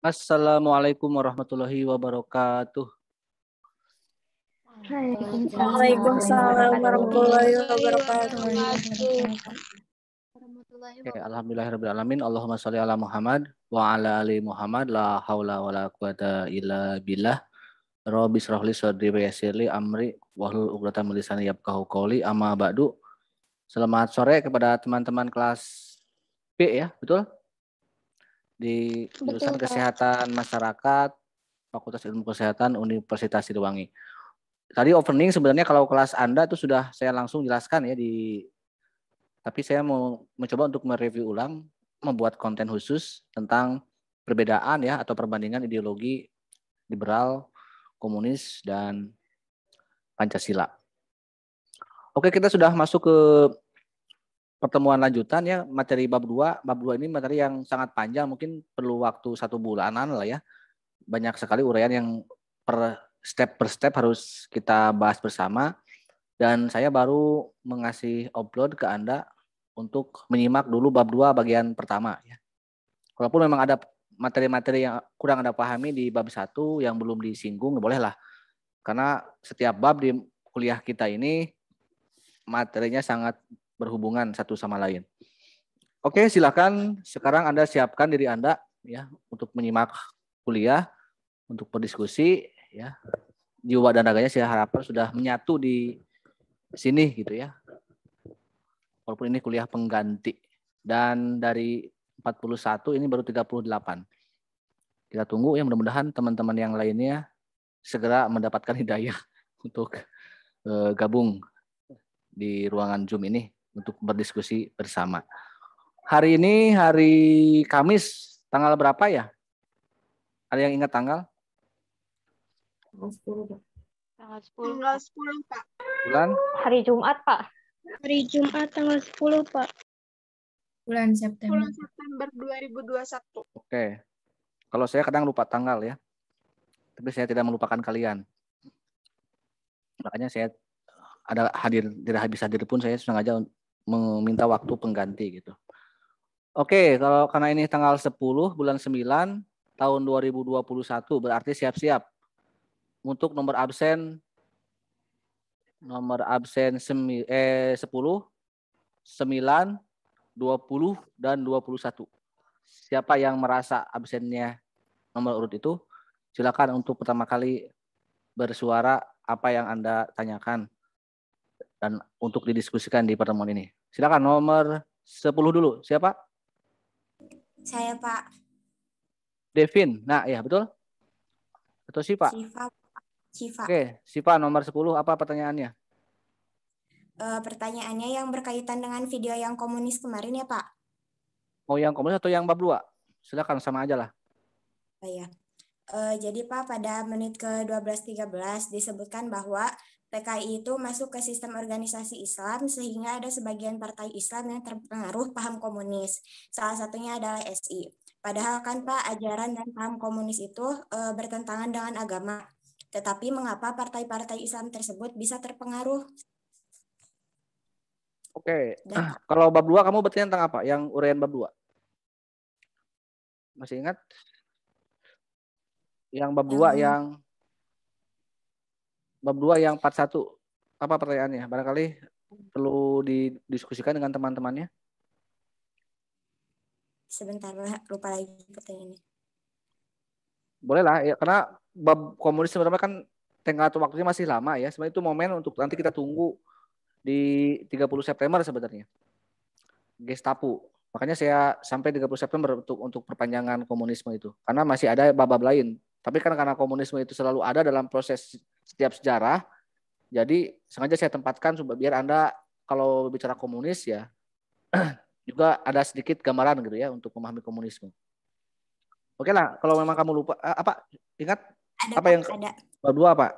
Assalamualaikum warahmatullahi wabarakatuh. Waalaikumsalam warahmatullahi wabarakatuh. Oke, alhamdulillahirabbil Allahumma sholli ala Muhammad wa ala ali Muhammad la haula wala quwata illa billah. Rabbi shrahli sadri wa yassirli amri wahlul 'uqdatam min lisani yafqahu qawli amma ba'du. Selamat sore kepada teman-teman kelas B ya, betul? Di jurusan Kesehatan Masyarakat Fakultas Ilmu Kesehatan Universitas Siliwangi tadi opening sebenarnya kalau kelas Anda itu sudah saya langsung jelaskan ya di tapi saya mau mencoba untuk mereview ulang membuat konten khusus tentang perbedaan ya atau perbandingan ideologi liberal, komunis dan Pancasila. Oke, kita sudah masuk ke pertemuan lanjutan ya materi bab 2. Bab 2 ini materi yang sangat panjang, mungkin perlu waktu satu bulanan lah ya. Banyak sekali uraian yang per step per step harus kita bahas bersama dan saya baru mengasih upload ke Anda untuk menyimak dulu bab 2 bagian pertama ya. Walaupun memang ada materi-materi yang kurang Anda pahami di bab 1 yang belum disinggung, bolehlah. Karena setiap bab di kuliah kita ini materinya sangat berhubungan satu sama lain. Oke, silakan sekarang Anda siapkan diri Anda ya untuk menyimak kuliah, untuk berdiskusi ya. Jiwa dan raganya saya harapkan sudah menyatu di sini gitu ya. Walaupun ini kuliah pengganti. Dan dari 41 ini baru 38 kita tunggu ya mudah-mudahan teman-teman yang lainnya segera mendapatkan hidayah untuk uh, gabung di ruangan Zoom ini untuk berdiskusi bersama. Hari ini hari Kamis tanggal berapa ya? Ada yang ingat tanggal? Tanggal 10, Pak. Tanggal 10. Tanggal 10, Pak. Bulan? Hari Jumat, Pak. Hari Jumat tanggal 10, Pak. Bulan September. Bulan September 2021. Oke. Kalau saya kadang lupa tanggal ya. Tapi saya tidak melupakan kalian. Makanya saya ada hadir tidak habis hadir pun saya sengaja meminta waktu pengganti gitu. Oke, kalau karena ini tanggal 10 bulan 9 tahun 2021 berarti siap-siap untuk nomor absen nomor absen semi, eh, 10, 9, 20, dan 21. Siapa yang merasa absennya nomor urut itu, silakan untuk pertama kali bersuara apa yang Anda tanyakan dan untuk didiskusikan di pertemuan ini. Silakan nomor 10 dulu. Siapa? Saya, Pak. Devin. Nah, ya betul? Atau Siva? Siva, Siva. Oke, Siva nomor 10 apa pertanyaannya? Uh, pertanyaannya yang berkaitan dengan video yang komunis kemarin ya Pak. Mau yang komunis atau yang bab 2? Silakan sama aja lah. Oh ya. Uh, jadi Pak pada menit ke 12.13 disebutkan bahwa PKI itu masuk ke sistem organisasi Islam sehingga ada sebagian partai Islam yang terpengaruh paham komunis. Salah satunya adalah SI. Padahal kan Pak ajaran dan paham komunis itu e, bertentangan dengan agama. Tetapi mengapa partai-partai Islam tersebut bisa terpengaruh? Oke, Dan, kalau bab 2 kamu bertanya tentang apa? Yang uraian bab 2? Masih ingat? Yang bab 2 yang, yang bab 2 yang 41 apa pertanyaannya? Barangkali perlu didiskusikan dengan teman-temannya. Sebentar, lupa lagi pertanyaannya. Boleh lah, ya, karena bab komunis sebenarnya kan tengah waktunya masih lama ya. Sebenarnya itu momen untuk nanti kita tunggu di 30 September sebenarnya. Gestapo. Makanya saya sampai 30 September untuk untuk perpanjangan komunisme itu. Karena masih ada bab-bab lain. Tapi kan karena komunisme itu selalu ada dalam proses setiap sejarah, jadi sengaja saya tempatkan biar Anda kalau bicara komunis ya juga ada sedikit gambaran gitu ya untuk memahami komunisme. Oke lah, kalau memang kamu lupa eh, apa ingat ada, apa yang ada. dua apa?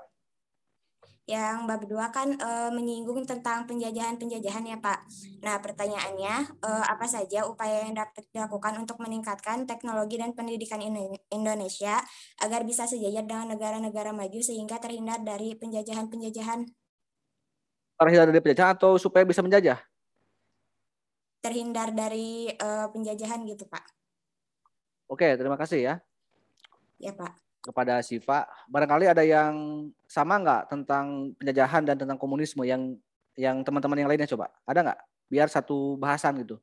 Yang bab dua kan e, menyinggung tentang penjajahan-penjajahan ya Pak. Nah pertanyaannya e, apa saja upaya yang dapat dilakukan untuk meningkatkan teknologi dan pendidikan Indonesia agar bisa sejajar dengan negara-negara maju sehingga terhindar dari penjajahan-penjajahan? Terhindar dari penjajahan atau supaya bisa menjajah? Terhindar dari e, penjajahan gitu Pak. Oke, terima kasih ya. Ya Pak. Kepada Siva, barangkali ada yang sama nggak tentang penjajahan dan tentang komunisme yang yang teman-teman yang lainnya coba ada nggak? Biar satu bahasan gitu.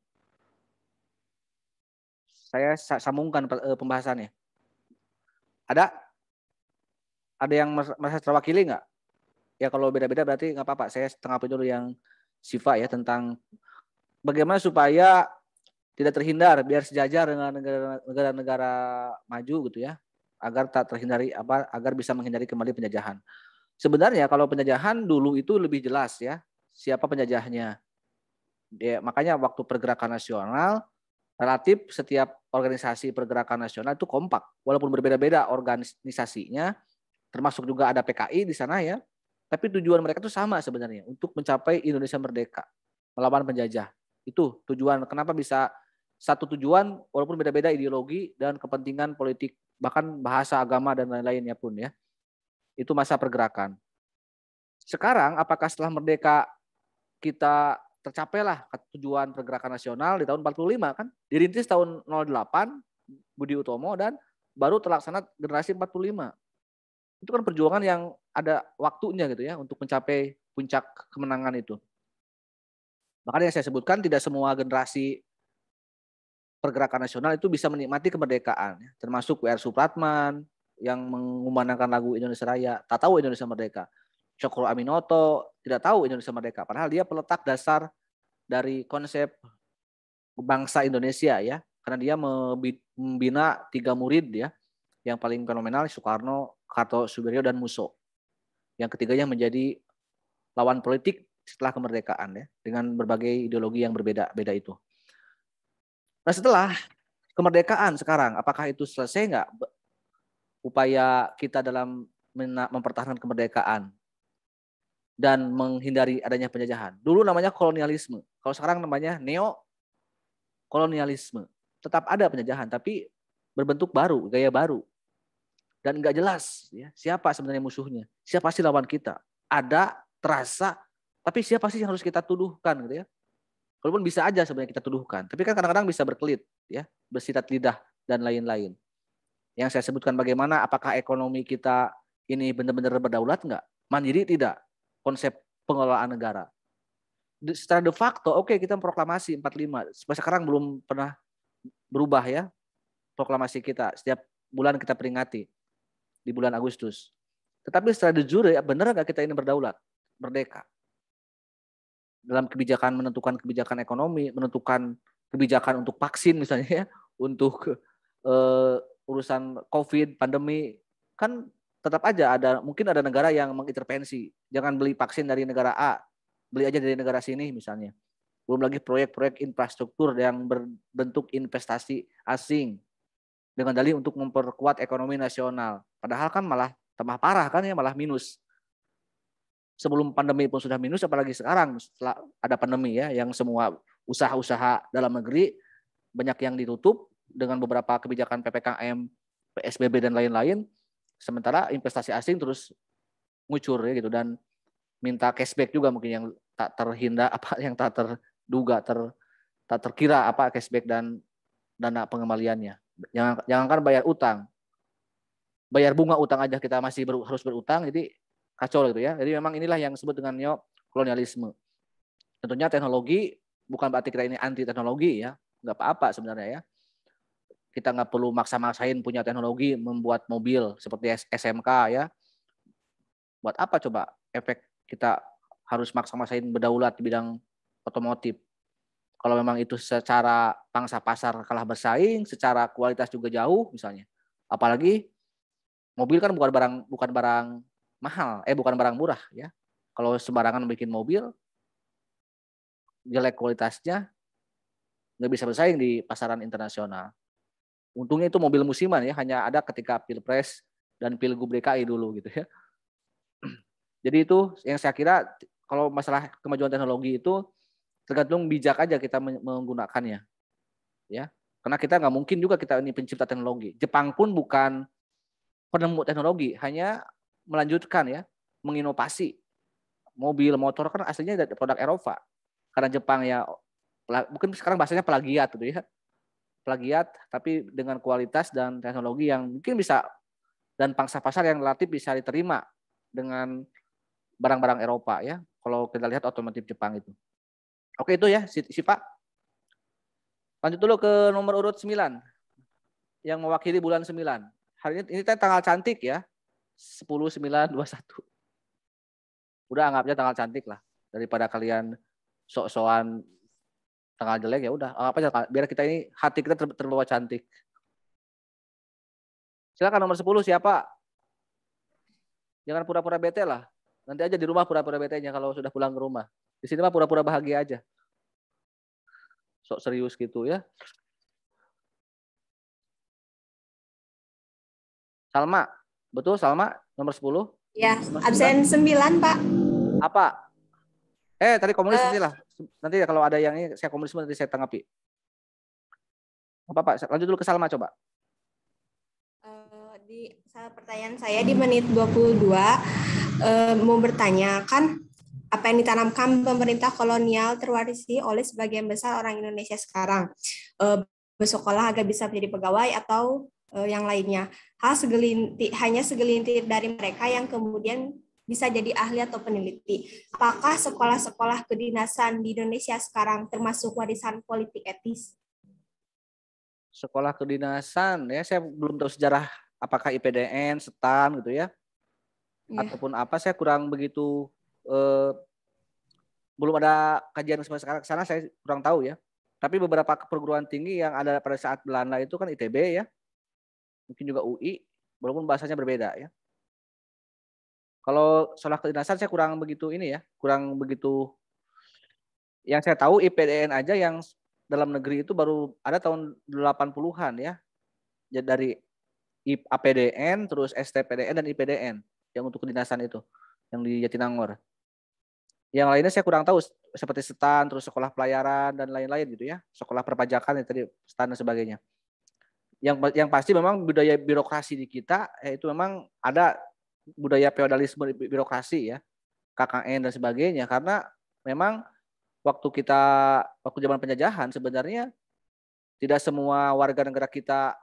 Saya sambungkan eh, pembahasannya. Ada? Ada yang merasa terwakili nggak? Ya kalau beda-beda berarti nggak apa-apa. Saya setengah dulu yang Siva ya tentang bagaimana supaya tidak terhindar biar sejajar dengan negara-negara maju gitu ya agar tak terhindari apa agar bisa menghindari kembali penjajahan. Sebenarnya kalau penjajahan dulu itu lebih jelas ya siapa penjajahnya. Ya, makanya waktu pergerakan nasional relatif setiap organisasi pergerakan nasional itu kompak walaupun berbeda-beda organisasinya termasuk juga ada PKI di sana ya. Tapi tujuan mereka itu sama sebenarnya untuk mencapai Indonesia merdeka melawan penjajah. Itu tujuan kenapa bisa satu tujuan walaupun beda-beda ideologi dan kepentingan politik bahkan bahasa agama dan lain-lainnya pun ya. Itu masa pergerakan. Sekarang apakah setelah merdeka kita tercapailah tujuan pergerakan nasional di tahun 45 kan? Dirintis tahun 08 Budi Utomo dan baru terlaksana generasi 45. Itu kan perjuangan yang ada waktunya gitu ya untuk mencapai puncak kemenangan itu. Makanya saya sebutkan tidak semua generasi pergerakan nasional itu bisa menikmati kemerdekaan, ya. termasuk WR Supratman yang mengumandangkan lagu Indonesia Raya, tak tahu Indonesia Merdeka. Cokro Aminoto tidak tahu Indonesia Merdeka, padahal dia peletak dasar dari konsep bangsa Indonesia ya, karena dia membina tiga murid ya, yang paling fenomenal Soekarno, Karto Subirio dan Muso. Yang ketiganya menjadi lawan politik setelah kemerdekaan ya, dengan berbagai ideologi yang berbeda-beda itu. Nah setelah kemerdekaan sekarang, apakah itu selesai nggak upaya kita dalam mempertahankan kemerdekaan dan menghindari adanya penjajahan? Dulu namanya kolonialisme, kalau sekarang namanya neo kolonialisme. Tetap ada penjajahan, tapi berbentuk baru, gaya baru. Dan nggak jelas ya, siapa sebenarnya musuhnya, siapa sih lawan kita. Ada, terasa, tapi siapa sih yang harus kita tuduhkan gitu ya. Walaupun bisa aja sebenarnya kita tuduhkan, tapi kan kadang-kadang bisa berkelit, ya, bersitat lidah dan lain-lain. Yang saya sebutkan bagaimana apakah ekonomi kita ini benar-benar berdaulat enggak? Mandiri tidak? Konsep pengelolaan negara. Secara de facto, oke okay, kita proklamasi 45. Sampai sekarang belum pernah berubah ya proklamasi kita. Setiap bulan kita peringati di bulan Agustus. Tetapi secara de jure, benar nggak kita ini berdaulat, merdeka? Dalam kebijakan menentukan kebijakan ekonomi, menentukan kebijakan untuk vaksin misalnya ya, untuk uh, urusan COVID, pandemi, kan tetap aja ada mungkin ada negara yang mengintervensi. Jangan beli vaksin dari negara A, beli aja dari negara sini misalnya. Belum lagi proyek-proyek infrastruktur yang berbentuk investasi asing dengan dalih untuk memperkuat ekonomi nasional. Padahal kan malah tambah parah kan ya, malah minus sebelum pandemi pun sudah minus apalagi sekarang setelah ada pandemi ya yang semua usaha-usaha dalam negeri banyak yang ditutup dengan beberapa kebijakan PPKM, PSBB dan lain-lain sementara investasi asing terus ngucur ya gitu dan minta cashback juga mungkin yang tak terhindar apa yang tak terduga ter tak terkira apa cashback dan dana pengembaliannya. Jangan jangankan bayar utang. Bayar bunga utang aja kita masih ber, harus berutang jadi kacau gitu ya. Jadi memang inilah yang disebut dengan neo kolonialisme. Tentunya teknologi bukan berarti kita ini anti teknologi ya, nggak apa-apa sebenarnya ya. Kita nggak perlu maksa-maksain punya teknologi membuat mobil seperti SMK ya. Buat apa coba efek kita harus maksa-maksain berdaulat di bidang otomotif. Kalau memang itu secara pangsa pasar kalah bersaing, secara kualitas juga jauh misalnya. Apalagi mobil kan bukan barang bukan barang mahal, eh bukan barang murah ya. Kalau sembarangan bikin mobil, jelek kualitasnya, nggak bisa bersaing di pasaran internasional. Untungnya itu mobil musiman ya, hanya ada ketika pilpres dan pilgub DKI dulu gitu ya. Jadi itu yang saya kira kalau masalah kemajuan teknologi itu tergantung bijak aja kita menggunakannya. Ya, karena kita nggak mungkin juga kita ini pencipta teknologi. Jepang pun bukan penemu teknologi, hanya melanjutkan ya, menginovasi. Mobil, motor kan aslinya dari produk Eropa. Karena Jepang ya mungkin sekarang bahasanya plagiat gitu ya. Plagiat tapi dengan kualitas dan teknologi yang mungkin bisa dan pangsa pasar yang relatif bisa diterima dengan barang-barang Eropa ya. Kalau kita lihat otomotif Jepang itu. Oke itu ya, Sipa. Lanjut dulu ke nomor urut 9 yang mewakili bulan 9. Hari ini ini tanggal cantik ya. 10 9 21. Udah anggapnya tanggal cantik lah daripada kalian sok-sokan tanggal jelek ya udah apa aja biar kita ini hati kita ter terbawa cantik. Silakan nomor 10 siapa? Jangan pura-pura bete lah. Nanti aja di rumah pura-pura bete-nya kalau sudah pulang ke rumah. Di sini mah pura-pura bahagia aja. Sok serius gitu ya. Salma, betul Salma nomor 10? Ya, absen 9, Pak. Apa? Eh, tadi komunis uh, lah. Nanti kalau ada yang ini saya komunisme nanti saya tanggapi. Apa Pak? Lanjut dulu ke Salma coba. Uh, di pertanyaan saya di menit 22 uh, mau bertanya kan apa yang ditanamkan pemerintah kolonial terwarisi oleh sebagian besar orang Indonesia sekarang. Uh, bersekolah agar bisa menjadi pegawai atau yang lainnya. Hal segelintir, hanya segelintir dari mereka yang kemudian bisa jadi ahli atau peneliti. Apakah sekolah-sekolah kedinasan di Indonesia sekarang termasuk warisan politik etis? Sekolah kedinasan ya saya belum tahu sejarah apakah IPDN, SETAN gitu ya. ya. Ataupun apa saya kurang begitu eh, belum ada kajian sampai sekarang sana saya kurang tahu ya. Tapi beberapa perguruan tinggi yang ada pada saat Belanda itu kan ITB ya. Mungkin juga UI walaupun bahasanya berbeda ya. Kalau sekolah kedinasan saya kurang begitu ini ya, kurang begitu. Yang saya tahu IPDN aja yang dalam negeri itu baru ada tahun 80-an ya. Jadi dari APDN, terus STPDN dan IPDN yang untuk kedinasan itu, yang di Jatinangor. Yang lainnya saya kurang tahu seperti setan, terus sekolah pelayaran dan lain-lain gitu ya, sekolah perpajakan yang tadi setan dan sebagainya. Yang yang pasti memang budaya birokrasi di kita eh, itu memang ada budaya feodalisme birokrasi ya, KKN dan sebagainya karena memang waktu kita waktu zaman penjajahan sebenarnya tidak semua warga negara kita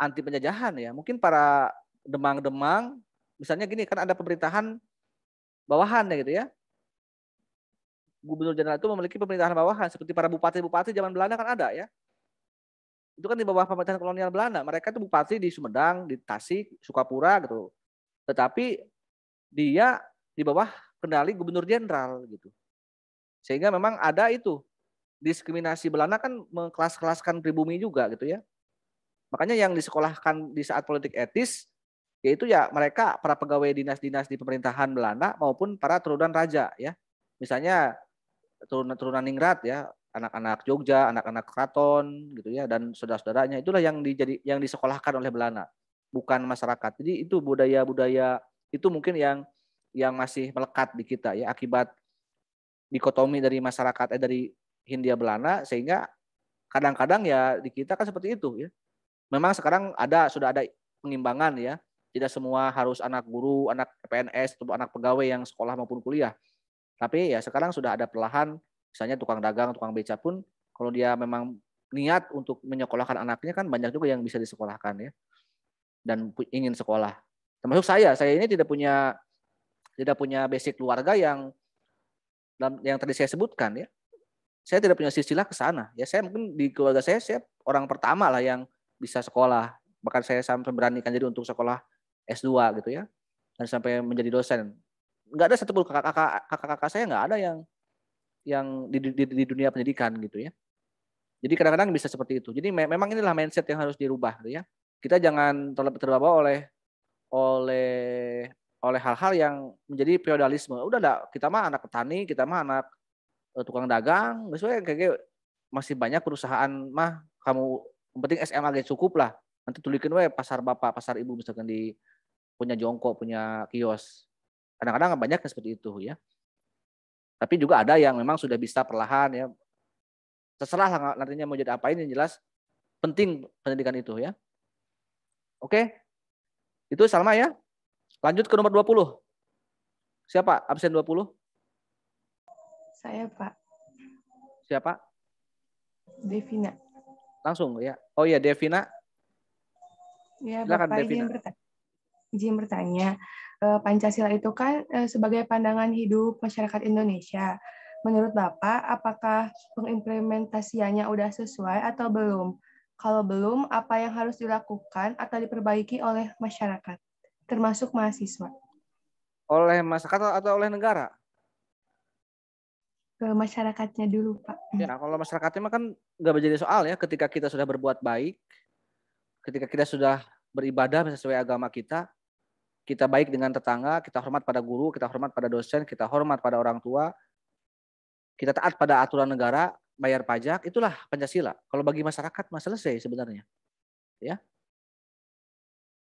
anti penjajahan ya. Mungkin para demang-demang misalnya gini kan ada pemerintahan bawahan ya gitu ya. Gubernur jenderal itu memiliki pemerintahan bawahan seperti para bupati-bupati zaman Belanda kan ada ya. Itu kan di bawah pemerintahan kolonial Belanda. Mereka itu bupati di Sumedang, di Tasik, Sukapura gitu tetapi dia di bawah kendali gubernur jenderal gitu. Sehingga memang ada itu diskriminasi Belanda kan mengkelas-kelaskan pribumi juga gitu ya. Makanya yang disekolahkan di saat politik etis yaitu ya mereka para pegawai dinas-dinas di pemerintahan Belanda maupun para turunan raja ya. Misalnya turunan-turunan ningrat ya, anak-anak Jogja, anak-anak keraton gitu ya dan saudara-saudaranya itulah yang dijadi yang disekolahkan oleh Belanda bukan masyarakat. Jadi itu budaya-budaya itu mungkin yang yang masih melekat di kita ya akibat dikotomi dari masyarakat eh dari Hindia Belanda sehingga kadang-kadang ya di kita kan seperti itu ya. Memang sekarang ada sudah ada pengimbangan ya. Tidak semua harus anak guru, anak PNS atau anak pegawai yang sekolah maupun kuliah. Tapi ya sekarang sudah ada perlahan misalnya tukang dagang, tukang beca pun kalau dia memang niat untuk menyekolahkan anaknya kan banyak juga yang bisa disekolahkan ya dan ingin sekolah. Termasuk saya, saya ini tidak punya tidak punya basic keluarga yang yang tadi saya sebutkan ya. Saya tidak punya silsilah ke sana. Ya saya mungkin di keluarga saya saya orang pertama lah yang bisa sekolah. Bahkan saya sampai beranikan jadi untuk sekolah S2 gitu ya. Dan sampai menjadi dosen. Enggak ada satu kakak-kakak kakak-kakak saya enggak ada yang yang di, di, di dunia pendidikan gitu ya. Jadi kadang-kadang bisa seperti itu. Jadi memang inilah mindset yang harus dirubah gitu ya kita jangan terbawa oleh oleh oleh hal-hal yang menjadi feodalisme. Udah enggak, kita mah anak petani, kita mah anak uh, tukang dagang, sesuai kayak gitu. masih banyak perusahaan mah kamu yang penting SMA aja cukup lah. Nanti tulikin we pasar bapak, pasar ibu misalkan di punya jongkok, punya kios. Kadang-kadang banyak yang seperti itu ya. Tapi juga ada yang memang sudah bisa perlahan ya. Terserah lah nantinya mau jadi apa ini jelas penting pendidikan itu ya. Oke? Itu Salma ya. Lanjut ke nomor 20. Siapa? Absen 20? Saya, Pak. Siapa? Devina. Langsung ya. Oh iya, Devina. Ya, Silakan Bapak Devina. izin bertanya. Eh, Pancasila itu kan eh, sebagai pandangan hidup masyarakat Indonesia. Menurut Bapak, apakah pengimplementasiannya udah sesuai atau belum? Kalau belum, apa yang harus dilakukan atau diperbaiki oleh masyarakat, termasuk mahasiswa? Oleh masyarakat atau oleh negara? Ke masyarakatnya dulu, Pak. Ya, kalau masyarakatnya kan nggak menjadi soal ya ketika kita sudah berbuat baik, ketika kita sudah beribadah sesuai agama kita, kita baik dengan tetangga, kita hormat pada guru, kita hormat pada dosen, kita hormat pada orang tua, kita taat pada aturan negara, bayar pajak, itulah Pancasila. Kalau bagi masyarakat mah selesai sebenarnya. Ya.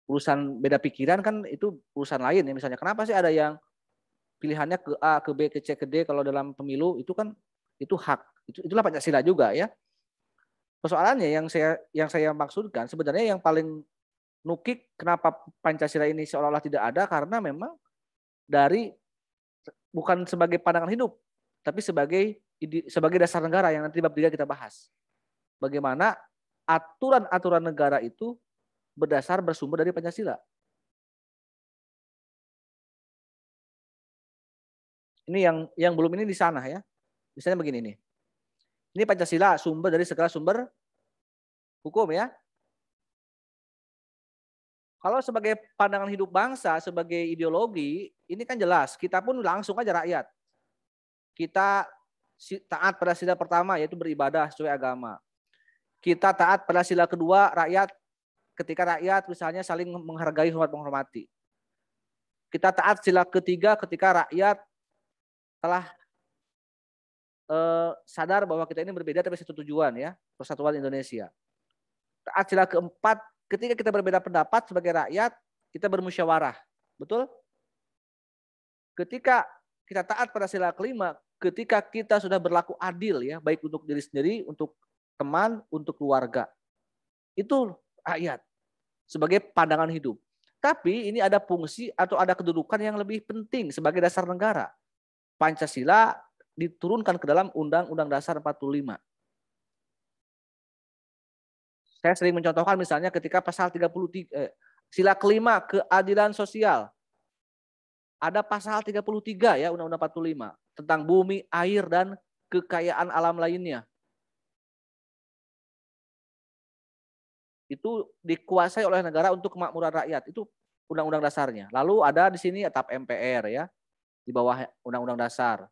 Urusan beda pikiran kan itu urusan lain ya misalnya. Kenapa sih ada yang pilihannya ke A, ke B, ke C, ke D kalau dalam pemilu itu kan itu hak. Itu itulah Pancasila juga ya. Persoalannya yang saya yang saya maksudkan sebenarnya yang paling nukik kenapa Pancasila ini seolah-olah tidak ada karena memang dari bukan sebagai pandangan hidup tapi sebagai sebagai dasar negara yang nanti bab 3 kita bahas. Bagaimana aturan-aturan negara itu berdasar bersumber dari Pancasila. Ini yang yang belum ini di sana ya. Misalnya begini nih. Ini Pancasila sumber dari segala sumber hukum ya. Kalau sebagai pandangan hidup bangsa, sebagai ideologi, ini kan jelas. Kita pun langsung aja rakyat kita taat pada sila pertama yaitu beribadah sesuai agama. Kita taat pada sila kedua rakyat ketika rakyat misalnya saling menghargai hormat menghormati. Kita taat sila ketiga ketika rakyat telah eh, sadar bahwa kita ini berbeda tapi satu tujuan ya, persatuan Indonesia. Taat sila keempat ketika kita berbeda pendapat sebagai rakyat, kita bermusyawarah. Betul? Ketika kita taat pada sila kelima ketika kita sudah berlaku adil ya, baik untuk diri sendiri, untuk teman, untuk keluarga. Itu rakyat sebagai pandangan hidup. Tapi ini ada fungsi atau ada kedudukan yang lebih penting sebagai dasar negara. Pancasila diturunkan ke dalam Undang-Undang Dasar 45. Saya sering mencontohkan misalnya ketika pasal 33 eh, sila kelima keadilan sosial ada pasal 33 ya Undang-Undang 45 tentang bumi, air dan kekayaan alam lainnya. Itu dikuasai oleh negara untuk kemakmuran rakyat. Itu undang-undang dasarnya. Lalu ada di sini etap MPR ya. Di bawah undang-undang dasar.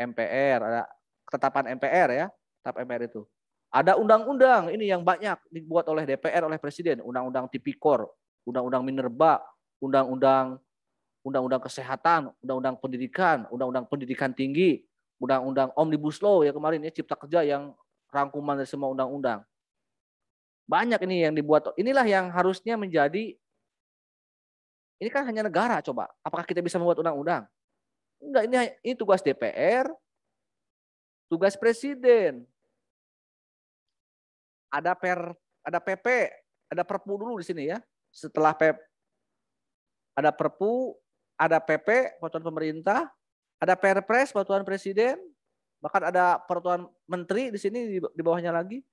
MPR, ada ketetapan MPR ya, etap MPR itu. Ada undang-undang ini yang banyak dibuat oleh DPR oleh presiden, undang-undang tipikor, undang-undang minerba, undang-undang undang-undang kesehatan, undang-undang pendidikan, undang-undang pendidikan tinggi, undang-undang omnibus law ya kemarin ya cipta kerja yang rangkuman dari semua undang-undang. Banyak ini yang dibuat. Inilah yang harusnya menjadi ini kan hanya negara coba. Apakah kita bisa membuat undang-undang? Enggak, ini ini tugas DPR, tugas presiden. Ada per ada PP, ada Perpu dulu di sini ya. Setelah PP ada Perpu, ada PP, peraturan pemerintah, ada Perpres, peraturan presiden, bahkan ada peraturan menteri di sini di bawahnya lagi.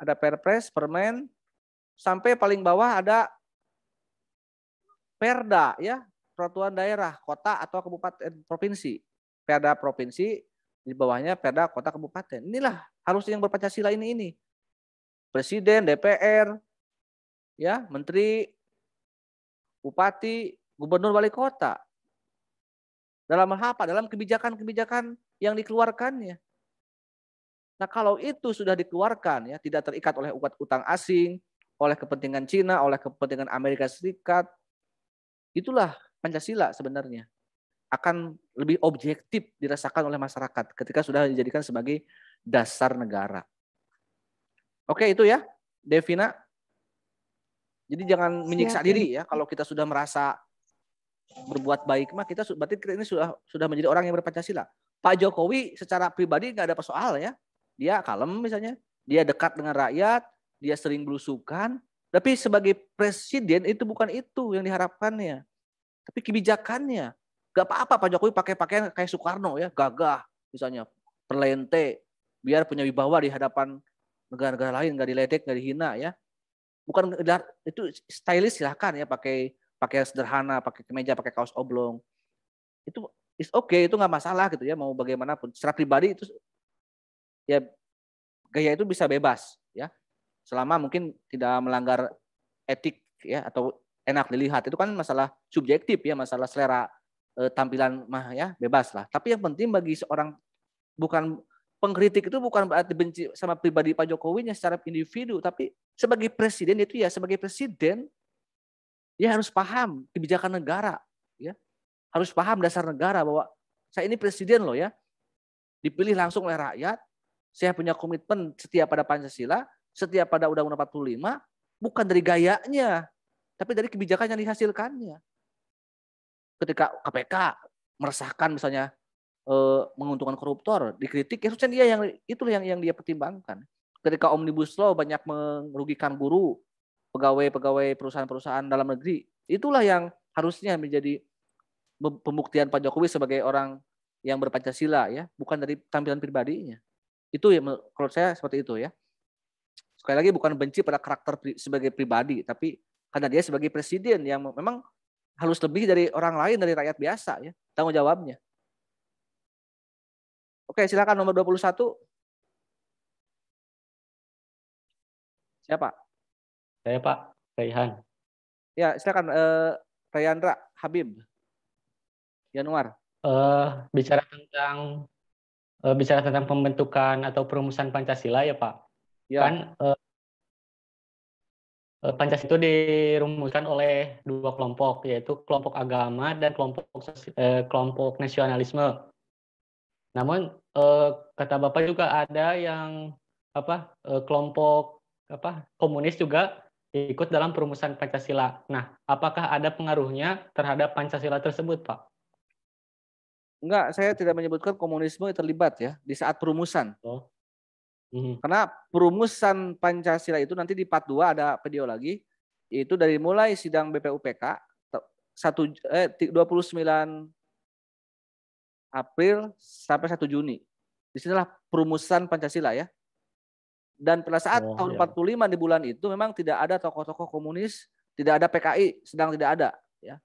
Ada Perpres, Permen, sampai paling bawah ada Perda ya, peraturan daerah, kota atau kabupaten provinsi. Perda provinsi, di bawahnya Perda kota kabupaten. Inilah harusnya yang berpancasila ini ini. Presiden, DPR, ya, menteri, bupati, gubernur wali kota. Dalam hal apa? Dalam kebijakan-kebijakan yang dikeluarkannya. Nah kalau itu sudah dikeluarkan ya tidak terikat oleh utang asing, oleh kepentingan Cina, oleh kepentingan Amerika Serikat, itulah Pancasila sebenarnya akan lebih objektif dirasakan oleh masyarakat ketika sudah dijadikan sebagai dasar negara. Oke itu ya, Devina. Jadi jangan menyiksa diri ya kalau kita sudah merasa berbuat baik mah kita berarti kita ini sudah sudah menjadi orang yang berpancasila. Pak Jokowi secara pribadi nggak ada persoal ya. Dia kalem misalnya, dia dekat dengan rakyat, dia sering belusukan, tapi sebagai presiden itu bukan itu yang diharapkannya. Tapi kebijakannya. Gak apa-apa Pak Jokowi pakai pakaian kayak Soekarno ya, gagah misalnya, perlente, biar punya wibawa di hadapan negara-negara lain, nggak diledek, nggak dihina ya. Bukan itu stylish silahkan ya pakai pakai sederhana, pakai kemeja, pakai kaos oblong. Itu is oke, okay, itu nggak masalah gitu ya, mau bagaimanapun. Secara pribadi itu ya gaya itu bisa bebas ya. Selama mungkin tidak melanggar etik ya atau enak dilihat. Itu kan masalah subjektif ya, masalah selera e, tampilan mah ya, bebas lah. Tapi yang penting bagi seorang bukan pengkritik itu bukan berarti benci sama pribadi Pak Jokowi secara individu, tapi sebagai presiden itu ya sebagai presiden dia harus paham kebijakan negara, ya harus paham dasar negara bahwa saya ini presiden loh ya, dipilih langsung oleh rakyat, saya punya komitmen setia pada Pancasila, setia pada Undang-Undang 45, bukan dari gayanya, tapi dari kebijakan yang dihasilkannya. Ketika KPK meresahkan misalnya eh, menguntungkan koruptor, dikritik, ya dia yang itu yang yang dia pertimbangkan. Ketika omnibus law banyak merugikan guru, pegawai-pegawai perusahaan-perusahaan dalam negeri, itulah yang harusnya menjadi pembuktian Pak Jokowi sebagai orang yang berpancasila ya, bukan dari tampilan pribadinya. Itu ya kalau saya seperti itu ya. Sekali lagi bukan benci pada karakter sebagai pribadi, tapi karena dia sebagai presiden yang memang harus lebih dari orang lain dari rakyat biasa ya tanggung jawabnya. Oke, silakan nomor 21. Siapa? Saya Pak, Raihan. Ya, silakan eh, Rayandra Habib. Januar. Uh, bicara tentang uh, bicara tentang pembentukan atau perumusan Pancasila ya Pak. Ya. Kan uh, Pancasila itu dirumuskan oleh dua kelompok yaitu kelompok agama dan kelompok uh, kelompok nasionalisme. Namun uh, kata Bapak juga ada yang apa uh, kelompok apa komunis juga ikut dalam perumusan Pancasila. Nah, apakah ada pengaruhnya terhadap Pancasila tersebut, Pak? Enggak, saya tidak menyebutkan komunisme terlibat ya di saat perumusan. Oh. Hmm. Karena perumusan Pancasila itu nanti di part 2 ada video lagi yaitu dari mulai sidang BPUPK 1 eh 29 April sampai 1 Juni. Di sinilah perumusan Pancasila ya. Dan pada saat oh, tahun ya. 45 di bulan itu memang tidak ada tokoh-tokoh komunis, tidak ada PKI, sedang tidak ada ya.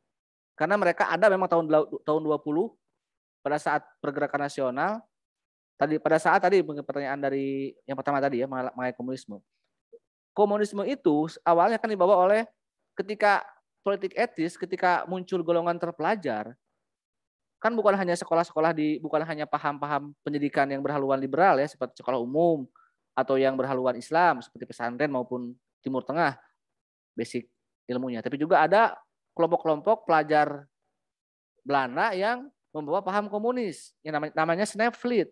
Karena mereka ada memang tahun tahun 20 pada saat pergerakan nasional tadi pada saat tadi pertanyaan dari yang pertama tadi ya mengenai komunisme. Komunisme itu awalnya kan dibawa oleh ketika politik etis ketika muncul golongan terpelajar kan bukan hanya sekolah-sekolah di bukan hanya paham-paham pendidikan yang berhaluan liberal ya seperti sekolah umum atau yang berhaluan Islam seperti pesantren maupun Timur Tengah basic ilmunya tapi juga ada kelompok-kelompok pelajar Belanda yang membawa paham komunis yang namanya, namanya Snapfleet.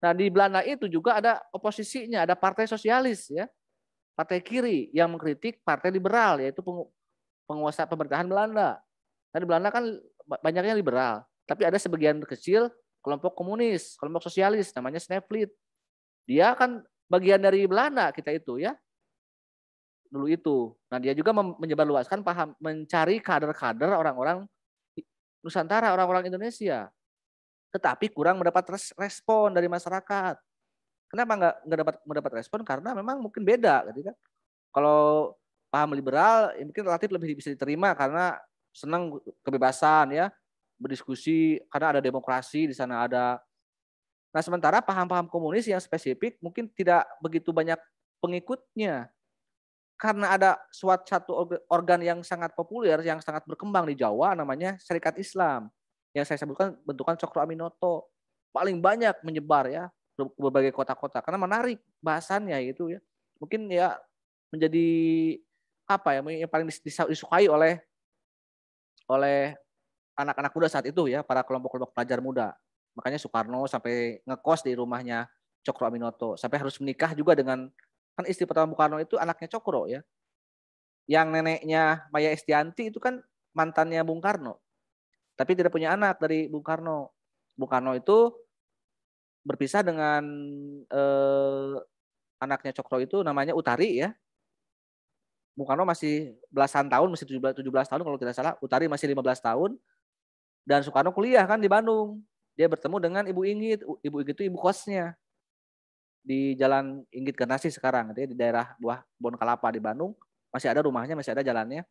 Nah di Belanda itu juga ada oposisinya, ada partai sosialis ya, partai kiri yang mengkritik partai liberal yaitu penguasa pemerintahan Belanda. Nah di Belanda kan banyaknya liberal, tapi ada sebagian kecil kelompok komunis, kelompok sosialis namanya Snapfleet. Dia kan bagian dari Belanda kita itu ya, dulu itu. Nah dia juga menyebarluaskan paham, mencari kader-kader orang-orang Nusantara, orang-orang Indonesia. Tetapi kurang mendapat respon dari masyarakat. Kenapa nggak nggak dapat mendapat respon? Karena memang mungkin beda, gitu kan. Kalau paham liberal, ya mungkin relatif lebih bisa diterima karena senang kebebasan ya, berdiskusi karena ada demokrasi di sana ada. Nah sementara paham-paham komunis yang spesifik mungkin tidak begitu banyak pengikutnya karena ada suatu satu organ yang sangat populer, yang sangat berkembang di Jawa, namanya Serikat Islam. Yang saya sebutkan bentukan Cokro Aminoto. Paling banyak menyebar ya berbagai kota-kota. Karena menarik bahasannya itu ya. Mungkin ya menjadi apa ya yang paling disukai oleh oleh anak-anak muda saat itu ya, para kelompok-kelompok pelajar muda. Makanya Soekarno sampai ngekos di rumahnya Cokro Aminoto, sampai harus menikah juga dengan kan istri pertama Bung Karno itu anaknya Cokro ya. Yang neneknya Maya Estianti itu kan mantannya Bung Karno. Tapi tidak punya anak dari Bung Karno. Bung Karno itu berpisah dengan eh, anaknya Cokro itu namanya Utari ya. Bung masih belasan tahun, masih 17, 17 tahun kalau tidak salah. Utari masih 15 tahun. Dan Soekarno kuliah kan di Bandung. Dia bertemu dengan Ibu Inggit. Ibu Inggit itu ibu kosnya di Jalan Inggit Ganasi sekarang, ya, di daerah Buah Bon Kalapa di Bandung, masih ada rumahnya, masih ada jalannya.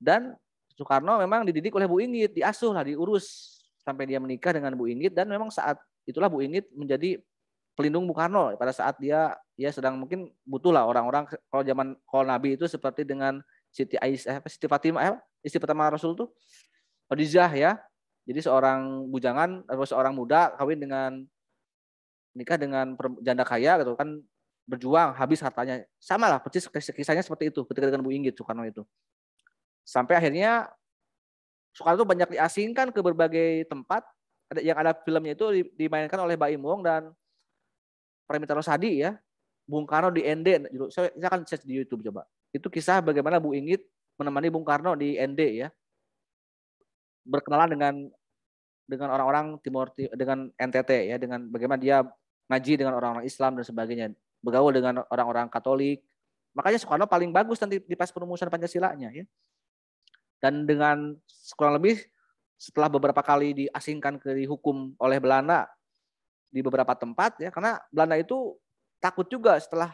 Dan Soekarno memang dididik oleh Bu Inggit, diasuh lah, diurus sampai dia menikah dengan Bu Inggit dan memang saat itulah Bu Inggit menjadi pelindung Bung Karno pada saat dia ya sedang mungkin butuh lah orang-orang kalau zaman kalau Nabi itu seperti dengan Siti Aisyah apa Siti Fatimah eh, istri pertama Rasul tuh Khadijah ya. Jadi seorang bujangan atau seorang muda kawin dengan nikah dengan janda kaya gitu kan berjuang habis hartanya sama lah persis kisahnya seperti itu ketika dengan Bu Inggit Soekarno itu sampai akhirnya Soekarno itu banyak diasingkan ke berbagai tempat yang ada filmnya itu dimainkan oleh Mbak Imong dan Premita Rosadi ya Bung Karno di ND saya, saya akan search di YouTube coba. Itu kisah bagaimana Bu Inggit menemani Bung Karno di ND ya. Berkenalan dengan dengan orang-orang Timur dengan NTT ya dengan bagaimana dia ngaji dengan orang-orang Islam dan sebagainya. Bergaul dengan orang-orang Katolik. Makanya Soekarno paling bagus nanti di pas perumusan Pancasilanya ya. Dan dengan kurang lebih setelah beberapa kali diasingkan ke dihukum oleh Belanda di beberapa tempat ya karena Belanda itu takut juga setelah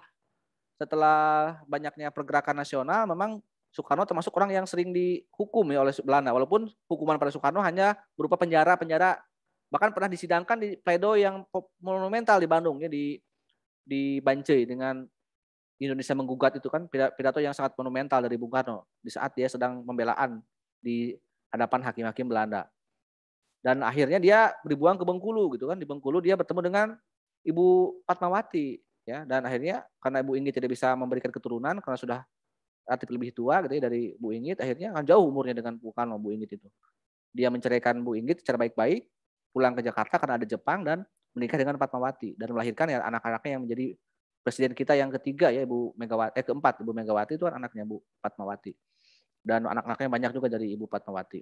setelah banyaknya pergerakan nasional memang Soekarno termasuk orang yang sering dihukum ya oleh Belanda walaupun hukuman pada Soekarno hanya berupa penjara penjara bahkan pernah disidangkan di pledo yang monumental di Bandung ya di di Bancai dengan Indonesia menggugat itu kan pidato yang sangat monumental dari Bung Karno di saat dia sedang pembelaan di hadapan hakim-hakim Belanda. Dan akhirnya dia dibuang ke Bengkulu gitu kan. Di Bengkulu dia bertemu dengan Ibu Fatmawati ya. Dan akhirnya karena Ibu Inggit tidak bisa memberikan keturunan karena sudah relatif lebih tua gitu ya dari Bu Inggit akhirnya kan jauh umurnya dengan Bu Karno Bu Inggit itu. Dia menceraikan Bu Inggit secara baik-baik pulang ke Jakarta karena ada Jepang dan menikah dengan Fatmawati. Dan melahirkan ya anak-anaknya yang menjadi presiden kita yang ketiga ya Ibu Megawati eh keempat Ibu Megawati itu kan anaknya Bu Fatmawati. Dan anak-anaknya banyak juga dari Ibu Fatmawati.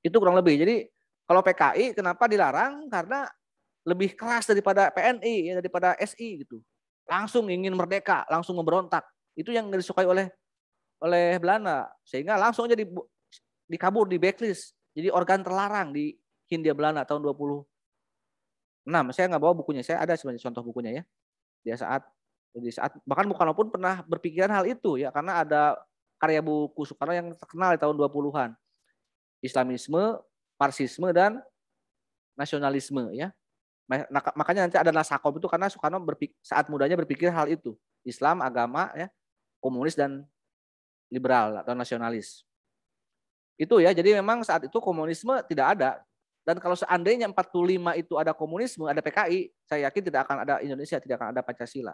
Itu kurang lebih. Jadi kalau PKI kenapa dilarang karena lebih keras daripada PNI ya daripada SI gitu langsung ingin merdeka langsung memberontak itu yang disukai oleh oleh Belanda sehingga langsung aja di, dikabur di backlist. Jadi organ terlarang di Hindia Belanda tahun 20 Nah, saya nggak bawa bukunya, saya ada sebenarnya contoh bukunya ya. Dia saat di saat bahkan Bung pun pernah berpikiran hal itu ya karena ada karya buku Soekarno yang terkenal di tahun 20-an. Islamisme, Marxisme dan nasionalisme ya. Makanya nanti ada nasakom itu karena Soekarno berpikir, saat mudanya berpikir hal itu. Islam, agama ya, komunis dan liberal atau nasionalis. Itu ya, jadi memang saat itu komunisme tidak ada. Dan kalau seandainya 45 itu ada komunisme, ada PKI, saya yakin tidak akan ada Indonesia, tidak akan ada Pancasila.